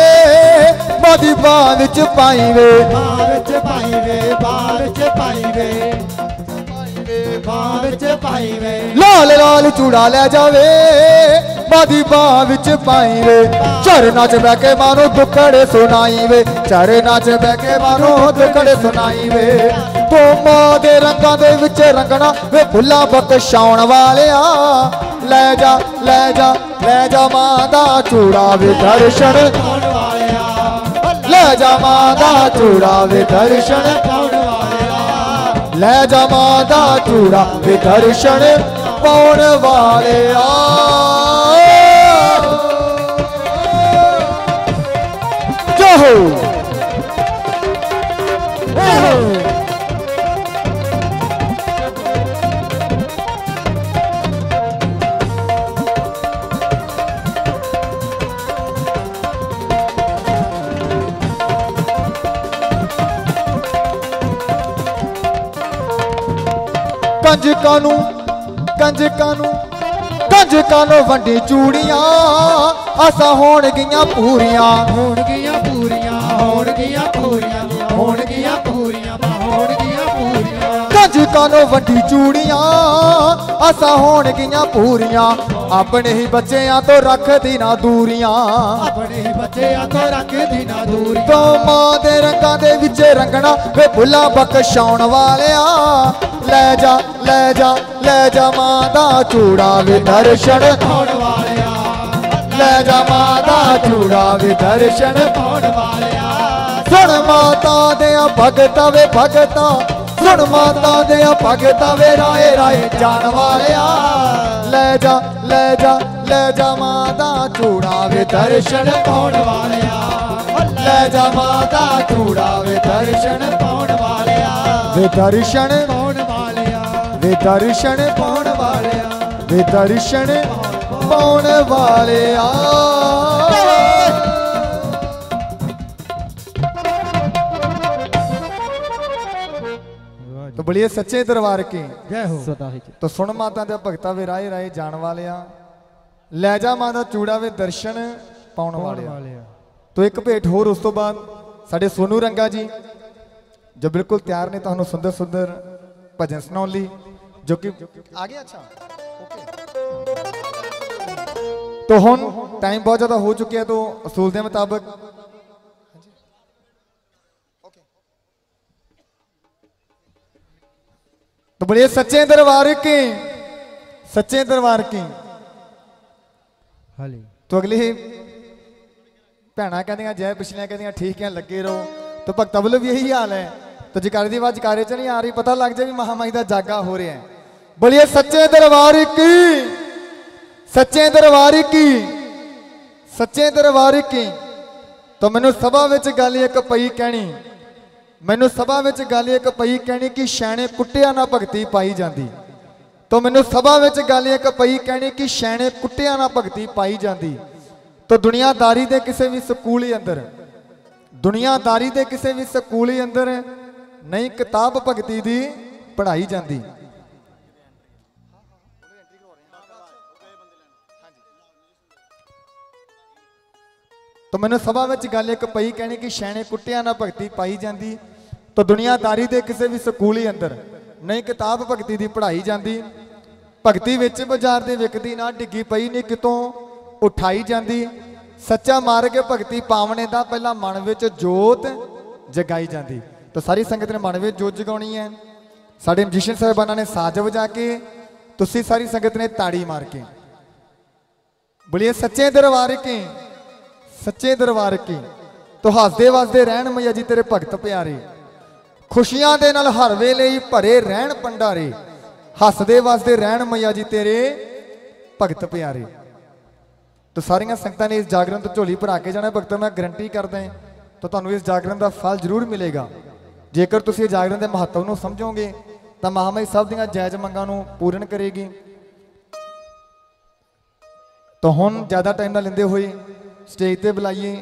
ਬਾਦੀ ਬਾਹ ਵਿੱਚ ਪਾਈ ਵੇ ਬਾਹ ਵਿੱਚ ਪਾਈ ਵੇ ਬਾਹ ਵਿੱਚ ਪਾਈ ਵੇ ਬਾਹ ਵਿੱਚ ਪਾਈ ਵੇ ਲਾਲ ਲਾਲ ਚੂੜਾ ਲੈ ਜਾਵੇ ਬਾਦੀ ਬਾਹ ਵਿੱਚ ਪਾਈ ਵੇ ਚਰਨਾਂ 'ਚ ਬਹਿ ਕੇ ਮਾਨੋ ਦੁੱਖੜੇ ਸੁਣਾਈ ਵੇ ਚਰਨਾਂ 'ਚ ਬਹਿ ਕੇ ਮਾਨੋ ਦੁੱਖੜੇ ਸੁਣਾਈ ਵੇ ਤੋਮਾ ਦੇ ਰੰਗਾਂ ਦੇ ਵਿੱਚ ਰੰਗਣਾ ਵੇ ਫੁੱਲਾਂ ਬਖਸ਼ਾਉਣ ਵਾਲਿਆ ਲੈ ਜਾ ਲੈ ਜਾ ਲੈ ਜਾ ਮਾਂ ਦਾ ਚੂੜਾ ਵੇ ਦਰਸ਼ਨ ਪਾਉਣ ਵਾਲਿਆ ਲੈ ਜਾ ਮਾਂ ਦਾ ਚੂੜਾ ਵੇ ਦਰਸ਼ਨ ਪਾਉਣ ਵਾਲਿਆ ਕੰਜਕਾਂ ਨੂੰ ਕੰਜਕਾਂ ਨੂੰ ਕੰਜਕਾਂ ਨੂੰ ਵੰਡੀ ਚੂੜੀਆਂ। ਆਸਾਂ ਹੋਣ ਗਈਆਂ ਪੂਰੀਆਂ। ਹੋਣਗੀਆਂ ਪੂਰੀਆਂ ਹੋਣਗੀਆਂ ਪੂਰੀਆਂ ਹੋਣਗੀਆਂ ਪੂਰੀਆਂ ਹੋਣਗੀਆਂ ਪੂਰੀਆਂ। ਕੰਜਕਾਂ ਨੂੰ ਵੰਡੀ ਚੂੜੀਆਂ ਆਸਾਂ ਹੋਣ ਗਈਆਂ ਪੂਰੀਆਂ। ਆਪਣੇ ਹੀ ਬੱਚਿਆਂ ਤੋਂ ਰੱਖਦੀ ਨਾ ਦੂਰੀਆਂ। ਆਪਣੇ ਹੀ ਬੱਚਿਆਂ ਤੋਂ ਰੱਖਦੀ ਨਾ ਦੂਰੀ ਤੋਂ ਮਾਂ ਦੇ ਰੰਗਾਂ ਦੇ ਵਿੱਚ ਰੰਗਣਾ ਵੇ ਭੁੱਲਾਂ ਬਖਸ਼ਾਉਣ ਵਾਲਿਆ। ਲੈ ਜਾ ਲੈ ਜਾ ਲੈ ਜਾ ਮਾਂ ਦਾ ਚੂੜਾ ਵੇ ਦਰਸ਼ਨ। ਪਾਉਣ ਵਾਲਿਆ ਲੈ ਜਾ ਮਾਂ ਦਾ ਚੂੜਾ ਵੇ ਦਰਸ਼ਨ। ਪਾਉਣ ਵਾਲਿਆ ਸੁਣ ਮਾਤਾ ਦੇ ਭਗਤਾ ਵੇ ਭਗਤਾ, ਸੁਣ ਮਾਤਾ ਦੇ ਭਗਤਾ ਵੇ ਰਾਏ ਰਾਏ ਜਾਣ ਵਾਲਿਆ। ਲੈ ਜਾ ਲੈ ਜਾ ਲੈ ਜਾ ਮਾਂ ਦਾ ਚੂੜਾ ਵੇ ਦਰਸ਼ਨ। ਪਾਉਣ ਵਾਲਿਆ ਲੈ ਜਾ ਮਾਂ ਦਾ ਚੂੜਾ ਵੇ ਦਰਸ਼ਨ। ਪਾਉਣ ਵਾਲਿਆ ਵੇ ਦਰਸ਼ਨ। ਵੇ ਦਰਸ਼ਨ ਪਾਉਣ ਵਾਲਿਆ ਵੇ ਦਰਸ਼ਨ ਪਾਉਣ ਵਾਲਿਆ। ਤੋ ਬੜੀਏ ਸੱਚੇ ਦਰਬਾਰ ਕੇ? ਜੈ ਹੋ। ਸਦਾ ਹੀ ਤੋ ਸੁਣ ਮਾਤਾ ਦੇ ਭਗਤਾ ਵੇ ਰਾਏ ਰਾਏ ਜਾਣ ਵਾਲਿਆ ਲੈ ਜਾ ਮਾਂ ਦਾ ਚੂੜਾ ਵੇ ਦਰਸ਼ਨ ਪਾਉਣ ਵਾਲਿਆ। ਤੋ ਇੱਕ ਭੇਟ ਹੋਰ ਉਸ ਤੋਂ ਬਾਅਦ ਸਾਡੇ ਸੋਨੂ ਰੰਗਾ ਜੀ ਜੋ ਬਿਲਕੁਲ ਤਿਆਰ ਨੇ ਤੁਹਾਨੂੰ ਸੁੰਦਰ ਸੁੰਦਰ ਭਜਨ ਸੁਣਾਉਣ ਲਈ ਜੋ ਕਿ ਆ ਗਿਆ ਅੱਛਾ ਤੋ ਹੁਣ ਟਾਈਮ ਬਹੁਤ ਜ਼ਿਆਦਾ ਹੋ ਚੁੱਕਿਆ ਤੋ ਅਸੂਲ ਦੇ ਮੁਤਾਬਕ तो बोलिए सच्चे दरबार की सच्चे दरबार की ਹਾਲੀ ਤੋ ਅਗਲੀ ਭੈਣਾਂ ਕਹਿੰਦੀਆਂ ਜੈ ਪਿਛਲੀਆਂ ਕਹਿੰਦੀਆਂ ਠੀਕ ਹੈ ਲੱਗੇ ਰਹੋ ਤੋ ਭਗਤਾਂ ਵੱਲੋਂ ਵੀ ਇਹੀ ਹਾਲ ਹੈ ਤੋ ਜਕਾਰੇ ਦੀ ਆਵਾਜ਼ ਜਕਾਰੇ ਚ ਨਹੀਂ ਆ ਰਹੀ ਪਤਾ ਲੱਗ ਜਾ ਵੀ ਮਹਾਮਾਈ ਦਾ ਜਾਗਾ ਹੋ ਰਿਹਾ ਹੈ ਬੋਲੀਏ ਸੱਚੇ ਦਰਬਾਰ ਕੀ? ਸੱਚੇ ਦਰਬਾਰ ਕੀ? ਸੱਚੇ ਦਰਬਾਰ ਕੀ? ਤੋ ਮੈਨੂੰ ਸਭਾ ਵਿੱਚ ਗੱਲ ਇੱਕ ਪਈ ਕਹਿਣੀ। ਮੈਨੂੰ ਸਭਾ ਵਿੱਚ ਗੱਲ ਇੱਕ ਪਈ ਕਹਿਣੀ ਕਿ ਸ਼ੈਣੇ ਕੁੱਟਿਆਂ ਨਾਲ ਭਗਤੀ ਪਾਈ ਜਾਂਦੀ। ਤੋ ਮੈਨੂੰ ਸਭਾ ਵਿੱਚ ਗੱਲ ਇੱਕ ਪਈ ਕਹਿਣੀ ਕਿ ਸ਼ੈਣੇ ਕੁੱਟਿਆਂ ਨਾਲ ਭਗਤੀ ਪਾਈ ਜਾਂਦੀ। ਤੋ ਦੁਨੀਆਦਾਰੀ ਦੇ ਕਿਸੇ ਵੀ ਸਕੂਲ ਹੀ ਅੰਦਰ, ਦੁਨੀਆਦਾਰੀ ਦੇ ਕਿਸੇ ਵੀ ਸਕੂਲ ਹੀ ਅੰਦਰ ਨਹੀਂ ਕਿਤਾਬ ਭਗਤੀ ਦੀ ਪੜ੍ਹਾਈ ਜਾਂਦੀ। ਤਾਂ ਮੈਨੂੰ ਸਭਾ ਵਿੱਚ ਗੱਲ ਇੱਕ ਪਈ ਕਹਿਣੀ ਕਿ ਸ਼ੈਣੇ ਕੁੱਟਿਆਂ ਨਾਲ ਭਗਤੀ ਪਾਈ ਜਾਂਦੀ, ਤਾਂ ਦੁਨੀਆਦਾਰੀ ਦੇ ਕਿਸੇ ਵੀ ਸਕੂਲ ਹੀ ਅੰਦਰ ਨਹੀਂ ਕਿਤਾਬ ਭਗਤੀ ਦੀ ਪੜ੍ਹਾਈ ਜਾਂਦੀ, ਭਗਤੀ ਵਿੱਚ ਬਾਜ਼ਾਰ ਦੇ ਵਿਕਦੀ ਨਾ ਡਿੱਗੀ ਪਈ ਨਹੀਂ ਕਿਤੋਂ ਉਠਾਈ ਜਾਂਦੀ, ਸੱਚਾ ਮਾਰਗ ਭਗਤੀ ਪਾਵਣੇ ਦਾ ਪਹਿਲਾਂ ਮਨ ਵਿੱਚ ਜੋਤ ਜਗਾਈ ਜਾਂਦੀ। ਤਾਂ ਸਾਰੀ ਸੰਗਤ ਨੇ ਮਨ ਵਿੱਚ ਜੋਤ ਜਗਾਉਣੀ ਹੈ। ਸਾਡੇ ਮਜੀਸ਼ੀਅਨ ਸਾਹਿਬਾਨਾਂ ਨੇ ਸਾਜ ਵਜਾ ਕੇ, ਤੁਸੀਂ ਸਾਰੀ ਸੰਗਤ ਨੇ ਤਾੜੀ ਮਾਰ ਕੇ, ਬੋਲੀਏ ਸੱਚੇ ਦਰਬਾਰ ਕੇ ਸੱਚੇ ਦਰਬਾਰ ਕੀ? ਤੂੰ ਹੱਸਦੇ ਵਸਦੇ ਰਹਿਣ ਮਈਆ ਜੀ ਤੇਰੇ ਭਗਤ ਪਿਆਰੇ। ਖੁਸ਼ੀਆਂ ਦੇ ਨਾਲ ਹਰ ਵੇਲੇ ਹੀ ਭਰੇ ਰਹਿਣ ਪੰਡਾਰੇ ਹੱਸਦੇ ਵਸਦੇ ਰਹਿਣ ਮਈਆ ਜੀ ਤੇਰੇ ਭਗਤ ਪਿਆਰੇ। ਤੋ ਸਾਰੀਆਂ ਸੰਗਤਾਂ ਨੇ ਇਸ ਜਾਗਰਣ ਤੋਂ ਝੋਲੀ ਭਰਾ ਕੇ ਜਾਣਾ। ਭਗਤਾਂ, ਮੈਂ ਗਰੰਟੀ ਕਰਦਾ ਹਾਂ ਤਾਂ ਤੁਹਾਨੂੰ ਇਸ ਜਾਗਰਣ ਦਾ ਫਲ ਜ਼ਰੂਰ ਮਿਲੇਗਾ। ਜੇਕਰ ਤੁਸੀਂ ਇਹ ਜਾਗਰਣ ਦੇ ਮਹੱਤਵ ਨੂੰ ਸਮਝੋਗੇ, ਤਾਂ ਮਹਾਮਾਈ ਸਭ ਦੀਆਂ ਜਾਇਜ਼ ਮੰਗਾਂ ਨੂੰ ਪੂਰਨ ਕਰੇਗੀ। ਤਾਂ ਹੁਣ ਜ਼ਿਆਦਾ ਟਾਈਮ ਨਾ ਲੈਂਦੇ ਹੋਏ ਸਟੇਜ ਤੇ ਬੁਲਾਈਏ।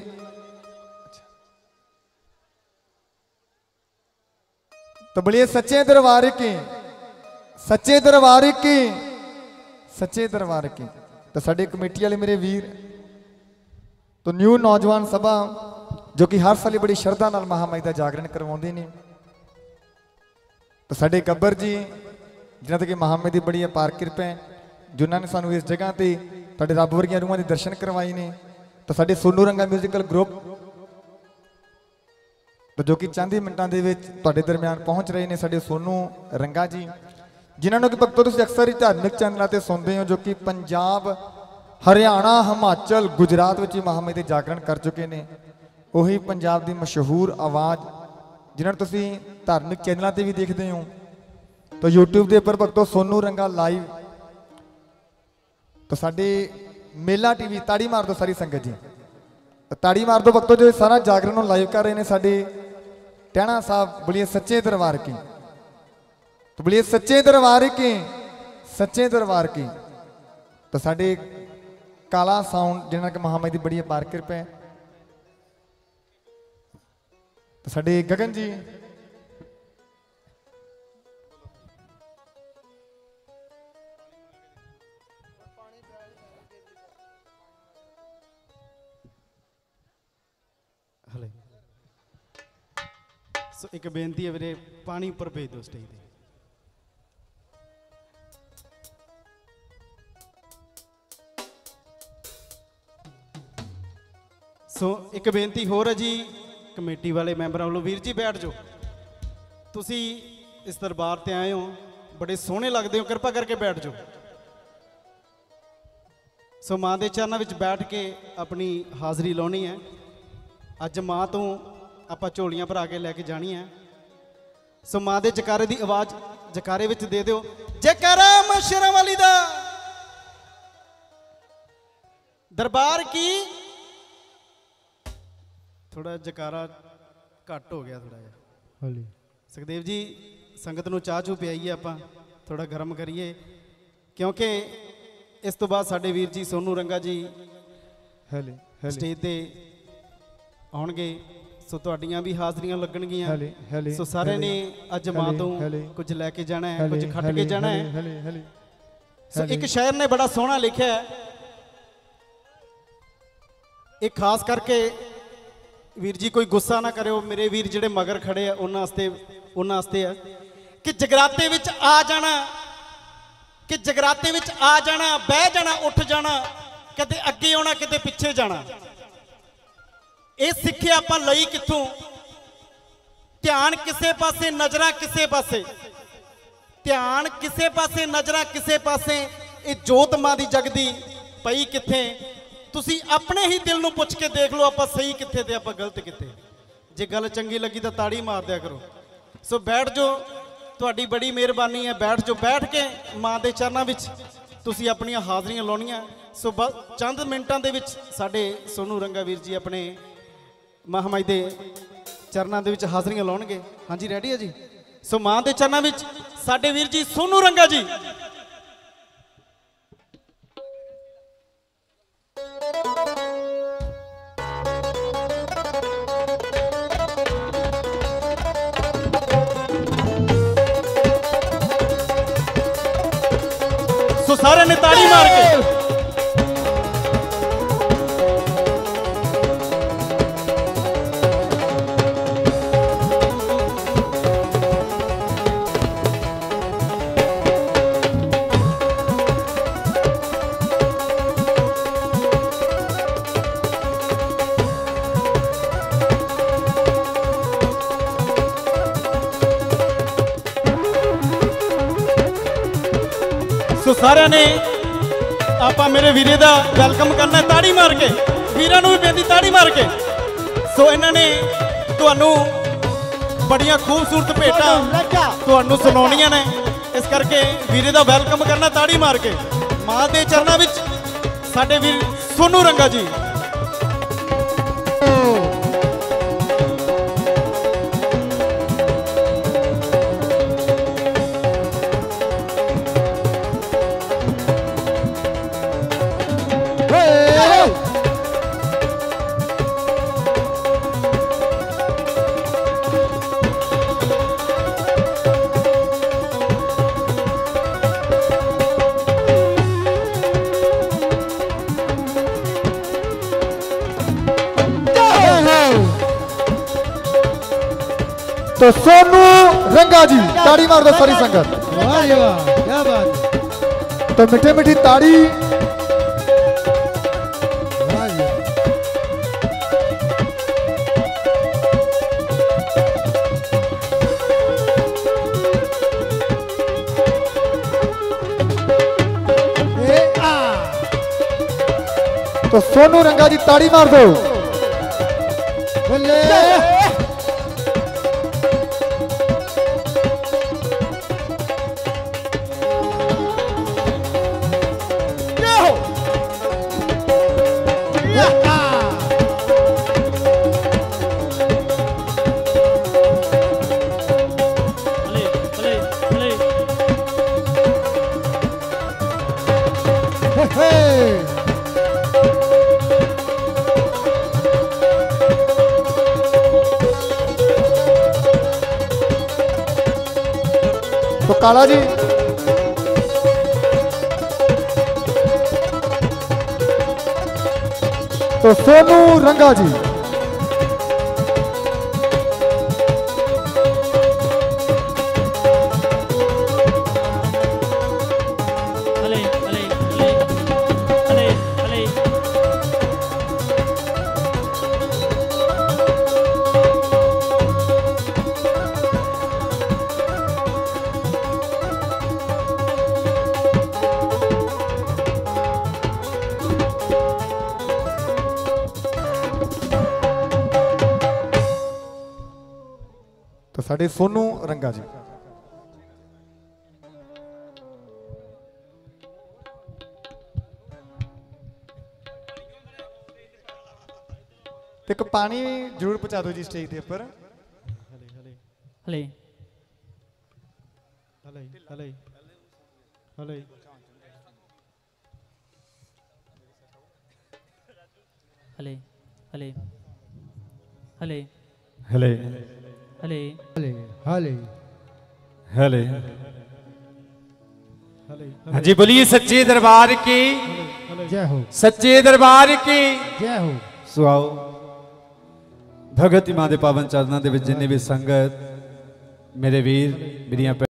ਤਾਂ बोलिए ਸੱਚੇ दरबार की सच्चे दरबार की सच्चे दरबार की तो साढ़े कमेटी वाले मेरे वीर तो न्यू नौजवान सभा जो कि हर साल बड़ी श्रद्धा ਨਾਲ ਮਹਾਮਾਈ ਦਾ ਜਾਗਰਣ ਕਰਵਾਉਂਦੇ ਨੇ। ਤਾਂ ਸਾਡੇ ਗੱਬਰ ਜੀ, ਜਿਨ੍ਹਾਂ ਤੇ ਕਿ ਮਹਾਮਾਈ ਦੀ ਬੜੀ ਅਪਾਰ ਕਿਰਪਾ ਹੈ, ਜਿਨ੍ਹਾਂ ਨੇ ਸਾਨੂੰ ਇਸ ਜਗ੍ਹਾ ਤੇ ਤੁਹਾਡੇ ਰੱਬ ਵਰਗੀਆਂ ਰੂਹਾਂ ਦੇ ਦਰਸ਼ਨ ਕਰਵਾਏ ਨੇ। ਤਾਂ ਸਾਡੇ ਸੋਨੂ ਰੰਗਾ ਮਿਊਜ਼ੀਕਲ ਗਰੁੱਪ ਤਾਂ ਜੋ ਕਿ ਚੰਦ ਹੀ ਮਿੰਟਾਂ ਦੇ ਵਿੱਚ ਤੁਹਾਡੇ ਦਰਮਿਆਨ ਪਹੁੰਚ ਰਹੇ ਨੇ ਸਾਡੇ ਸੋਨੂ ਰੰਗਾ ਜੀ, ਜਿਨ੍ਹਾਂ ਨੂੰ ਕਿ ਭਗਤੋ ਤੁਸੀਂ ਅਕਸਰ ਹੀ ਧਾਰਮਿਕ ਚੈਨਲਾਂ ਤੇ ਸੁਣਦੇ ਹੋ ਜੋ ਕਿ ਪੰਜਾਬ, ਹਰਿਆਣਾ, ਹਿਮਾਚਲ, ਗੁਜਰਾਤ ਵਿੱਚ ਹੀ ਮਹਾਮਾਈ ਦੇ ਜਾਗਰਣ ਕਰ ਚੁੱਕੇ ਨੇ। ਉਹੀ ਪੰਜਾਬ ਦੀ ਮਸ਼ਹੂਰ ਆਵਾਜ਼ ਜਿਨ੍ਹਾਂ ਨੂੰ ਤੁਸੀਂ ਧਾਰਮਿਕ ਚੈਨਲਾਂ ਤੇ ਵੀ ਦੇਖਦੇ ਹੋ। ਤਾਂ YouTube ਦੇ ਉੱਪਰ ਭਗਤੋ ਸੋਨੂ ਰੰਗਾ ਲਾਈਵ ਤਾਂ ਸਾਡੇ ਮੇਲਾ ਟੀਵੀ ਤਾੜੀ ਮਾਰ ਦਿਓ ਸਾਰੀ ਸੰਗਤ ਜੀ ਤਾਂ ਤਾੜੀ ਮਾਰ ਦਿਓ ਭਗਤੋ ਜੋ ਇਹ ਸਾਰਾ ਜਾਗਰਣ ਨੂੰ ਲਾਈਵ ਕਰ ਰਹੇ ਨੇ ਸਾਡੇ ਟਹਿਣਾ ਸਾਹਿਬ ਬੋਲੀਏ ਸੱਚੇ ਦਰਬਾਰ ਕੀ तो बोलिए सच्चे दरबार की सच्चे दरबार की तो साडे काला साउंड जिन्होंने कि महामाई की बड़ी अपार कृपा है तो साडे गगन जी ਸੋ ਇੱਕ ਬੇਨਤੀ ਹੈ ਵੀਰੇ, ਪਾਣੀ ਉੱਪਰ ਭੇਜ ਦਿਓ ਸਟੇਜ ਤੇ। ਸੋ ਇੱਕ ਬੇਨਤੀ ਹੋਰ ਹੈ ਜੀ, ਕਮੇਟੀ ਵਾਲੇ ਮੈਂਬਰਾਂ ਵੱਲੋਂ, ਵੀਰ ਜੀ ਬੈਠ ਜਾਓ। ਤੁਸੀਂ ਇਸ ਦਰਬਾਰ ਤੇ ਆਏ ਹੋ, ਬੜੇ ਸੋਹਣੇ ਲੱਗਦੇ ਹੋ, ਕਿਰਪਾ ਕਰਕੇ ਬੈਠ ਜਾਓ। ਸੋ ਮਾਂ ਦੇ ਚਰਨਾਂ ਵਿੱਚ ਬੈਠ ਕੇ ਆਪਣੀ ਹਾਜ਼ਰੀ ਲਾਉਣੀ ਹੈ। ਅੱਜ ਮਾਂ ਤੋਂ ਆਪਾਂ ਝੋਲੀਆਂ ਭਰਾ ਕੇ ਲੈ ਕੇ ਜਾਣੀ ਹੈ। ਸੋ ਮਾਂ ਦੇ ਜਕਾਰੇ ਦੀ ਆਵਾਜ਼ ਜਕਾਰੇ ਵਿੱਚ ਦੇ ਦਿਓ। ਜਕਾਰਾ ਮਸ਼ਰਾਂ ਵਾਲੀ ਦਾ ਦਰਬਾਰ ਕੀ? ਥੋੜਾ ਜਕਾਰਾ ਘੱਟ ਹੋ ਗਿਆ ਥੋੜਾ ਜਿਹਾ। ਹੌਲੀ ਸੁਖਦੇਵ ਜੀ ਸੰਗਤ ਨੂੰ ਚਾਹ ਚੂ ਪਿਆਈਏ ਆਪਾਂ ਥੋੜਾ ਗਰਮ ਕਰੀਏ। ਕਿਉਂਕਿ ਇਸ ਤੋਂ ਬਾਅਦ ਸਾਡੇ ਵੀਰ ਜੀ ਸੋਨੂ ਰੰਗਾ ਜੀ ਹਲੇ ਹਲੇ। ਸਟੇਜ ਤੇ ਆਉਣਗੇ। ਸੋ ਤੁਹਾਡੀਆਂ ਵੀ ਹਾਜ਼ਰੀਆਂ ਲੱਗਣਗੀਆਂ। ਸੋ ਸਾਰਿਆਂ ਨੇ ਅੱਜ ਮਾਂ ਤੋਂ ਕੁਝ ਲੈ ਕੇ ਜਾਣਾ ਹੈ ਕੁਝ ਖੱਟ ਕੇ ਜਾਣਾ ਹੈ। ਸੋ ਇੱਕ ਸ਼ਾਇਰ ਨੇ ਬੜਾ ਸੋਹਣਾ ਲਿਖਿਆ ਹੈ। ਇਹ ਖਾਸ ਕਰਕੇ ਵੀਰ ਜੀ ਕੋਈ ਗੁੱਸਾ ਨਾ ਕਰਿਓ ਮੇਰੇ ਵੀਰ ਜਿਹੜੇ ਮਗਰ ਖੜੇ ਆ ਉਹਨਾਂ ਵਾਸਤੇ ਉਹਨਾਂ ਵਾਸਤੇ ਆ। ਕਿ ਜਗਰਾਤੇ ਵਿੱਚ ਆ ਜਾਣਾ ਕਿ ਜਗਰਾਤੇ ਵਿੱਚ ਆ ਜਾਣਾ ਬਹਿ ਜਾਣਾ ਉੱਠ ਜਾਣਾ ਕਦੇ ਅੱਗੇ ਆਉਣਾ ਕਿਤੇ ਪਿੱਛੇ ਜਾਣਾ। ਇਹ ਸਿੱਖਿਆ ਆਪਾਂ ਲਈ ਕਿੱਥੋਂ? ਧਿਆਨ ਕਿਸੇ ਪਾਸੇ, ਨਜ਼ਰਾਂ ਕਿਸੇ ਪਾਸੇ। ਧਿਆਨ ਕਿਸੇ ਪਾਸੇ, ਨਜ਼ਰਾਂ ਕਿਸੇ ਪਾਸੇ। ਇਹ ਜੋਤ ਮਾਂ ਦੀ ਜਗਦੀ ਪਈ ਕਿੱਥੇ? ਤੁਸੀਂ ਆਪਣੇ ਹੀ ਦਿਲ ਨੂੰ ਪੁੱਛ ਕੇ ਦੇਖ ਲਓ ਆਪਾਂ ਸਹੀ ਕਿੱਥੇ ਤੇ, ਆਪਾਂ ਗਲਤ ਕਿੱਥੇ। ਜੇ ਗੱਲ ਚੰਗੀ ਲੱਗੀ ਤਾਂ ਤਾੜੀ ਮਾਰ ਦਿਆ ਕਰੋ। ਸੋ ਬੈਠ ਜਾਓ ਤੁਹਾਡੀ ਬੜੀ ਮਿਹਰਬਾਨੀ ਹੈ, ਬੈਠ ਜਾਓ ਬੈਠ ਕੇ ਮਾਂ ਦੇ ਚਰਨਾਂ ਵਿੱਚ ਤੁਸੀਂ ਆਪਣੀਆਂ ਹਾਜ਼ਰੀਆਂ ਲਾਉਣੀਆਂ। ਸੋ ਬ- ਚੰਦ ਮਿੰਟਾਂ ਦੇ ਵਿੱਚ ਸਾਡੇ ਸੋਨੂ ਰੰਗਾ ਵੀਰ ਜੀ ਆਪਣੇ ਮਹਾਮਾਈ ਦੇ ਚਰਨਾਂ ਦੇ ਵਿੱਚ ਹਾਜ਼ਰੀਆਂ ਲਾਉਣਗੇ। ਹਾਂਜੀ ਰੈਡੀ ਹੈ ਜੀ? ਸੋ ਮਾਂ ਦੇ ਚਰਨਾਂ ਵਿੱਚ ਸਾਡੇ ਵੀਰ ਜੀ ਸੋਨੂ ਰੰਗਾ ਜੀ। ਸੋ ਸਾਰਿਆਂ ਨੇ ਤਾੜੀ ਮਾਰ ਕੇ ਨੇ। ਆਪਾਂ ਮੇਰੇ ਵੀਰੇ ਦਾ ਵੈਲਕਮ ਕਰਨਾ ਤਾੜੀ ਮਾਰ ਕੇ। ਵੀਰਾਂ ਨੂੰ ਵੀ ਬੇਨਤੀ ਤਾੜੀ ਮਾਰ ਕੇ। ਸੋ ਇਹਨਾਂ ਨੇ ਤੁਹਾਨੂੰ ਬੜੀਆਂ ਖੂਬਸੂਰਤ ਭੇਟਾਂ ਤੁਹਾਨੂੰ ਸੁਣਾਉਣੀਆਂ ਨੇ। ਇਸ ਕਰਕੇ ਵੀਰੇ ਦਾ ਵੈਲਕਮ ਕਰਨਾ ਤਾੜੀ ਮਾਰ ਕੇ। ਮਾਂ ਦੇ ਚਰਨਾਂ ਵਿੱਚ ਸਾਡੇ ਵੀਰ ਸੋਨੂ ਰੰਗਾ ਜੀ। ਤੋ ਸੋਨੂ ਰੰਗਾ ਜੀ ਤਾੜੀ ਮਾਰ ਦਿਓ ਸਾਰੀ ਸੰਗਤ ਵਾਹ ਜੀ ਵਾਹ ਕੀ ਬਾਤ ਤੋ ਮਿੱਠੇ ਮਿੱਠੀ ਤਾੜੀ ਵਾਹ ਜੀ ਏ ਆ ਤੋ ਸੋਨੂ ਰੰਗਾ ਸਾਡੇ ਸੋਨੂ ਰੰਗਾ ਜੀ। ਤੇ ਇੱਕ ਪਾਣੀ ਜ਼ਰੂਰ ਪਹੁੰਚਾ ਦਿਓ ਜੀ ਸਟੇਜ ਦੇ ਉੱਪਰ। ਹਲੇ ਹਲੇ ਹਲੇ। ਹਲੇ ਹਲੇ ਹਲੇ ਹਲੇ ਹਲੇ। ਹਲੇ। ਹਲੇ। ਹਲੇ। ਹਲੇ ਹਲੇ। ਹਾਂਜੀ ਬੋਲੀਏ ਸੱਚੇ ਦਰਬਾਰ ਕੀ? ਜੈ ਹੋ। ਸੱਚੇ ਦਰਬਾਰ ਕੀ? ਜੈ ਹੋ। ਸੋ ਆਓ ਭਗਤ ਮਾਂ ਦੇ ਪਾਵਨ ਚਰਨਾਂ ਦੇ ਵਿੱਚ ਜਿੰਨੇ ਵੀ ਸੰਗਤ ਮੇਰੇ ਵੀਰ ਮੇਰੀਆਂ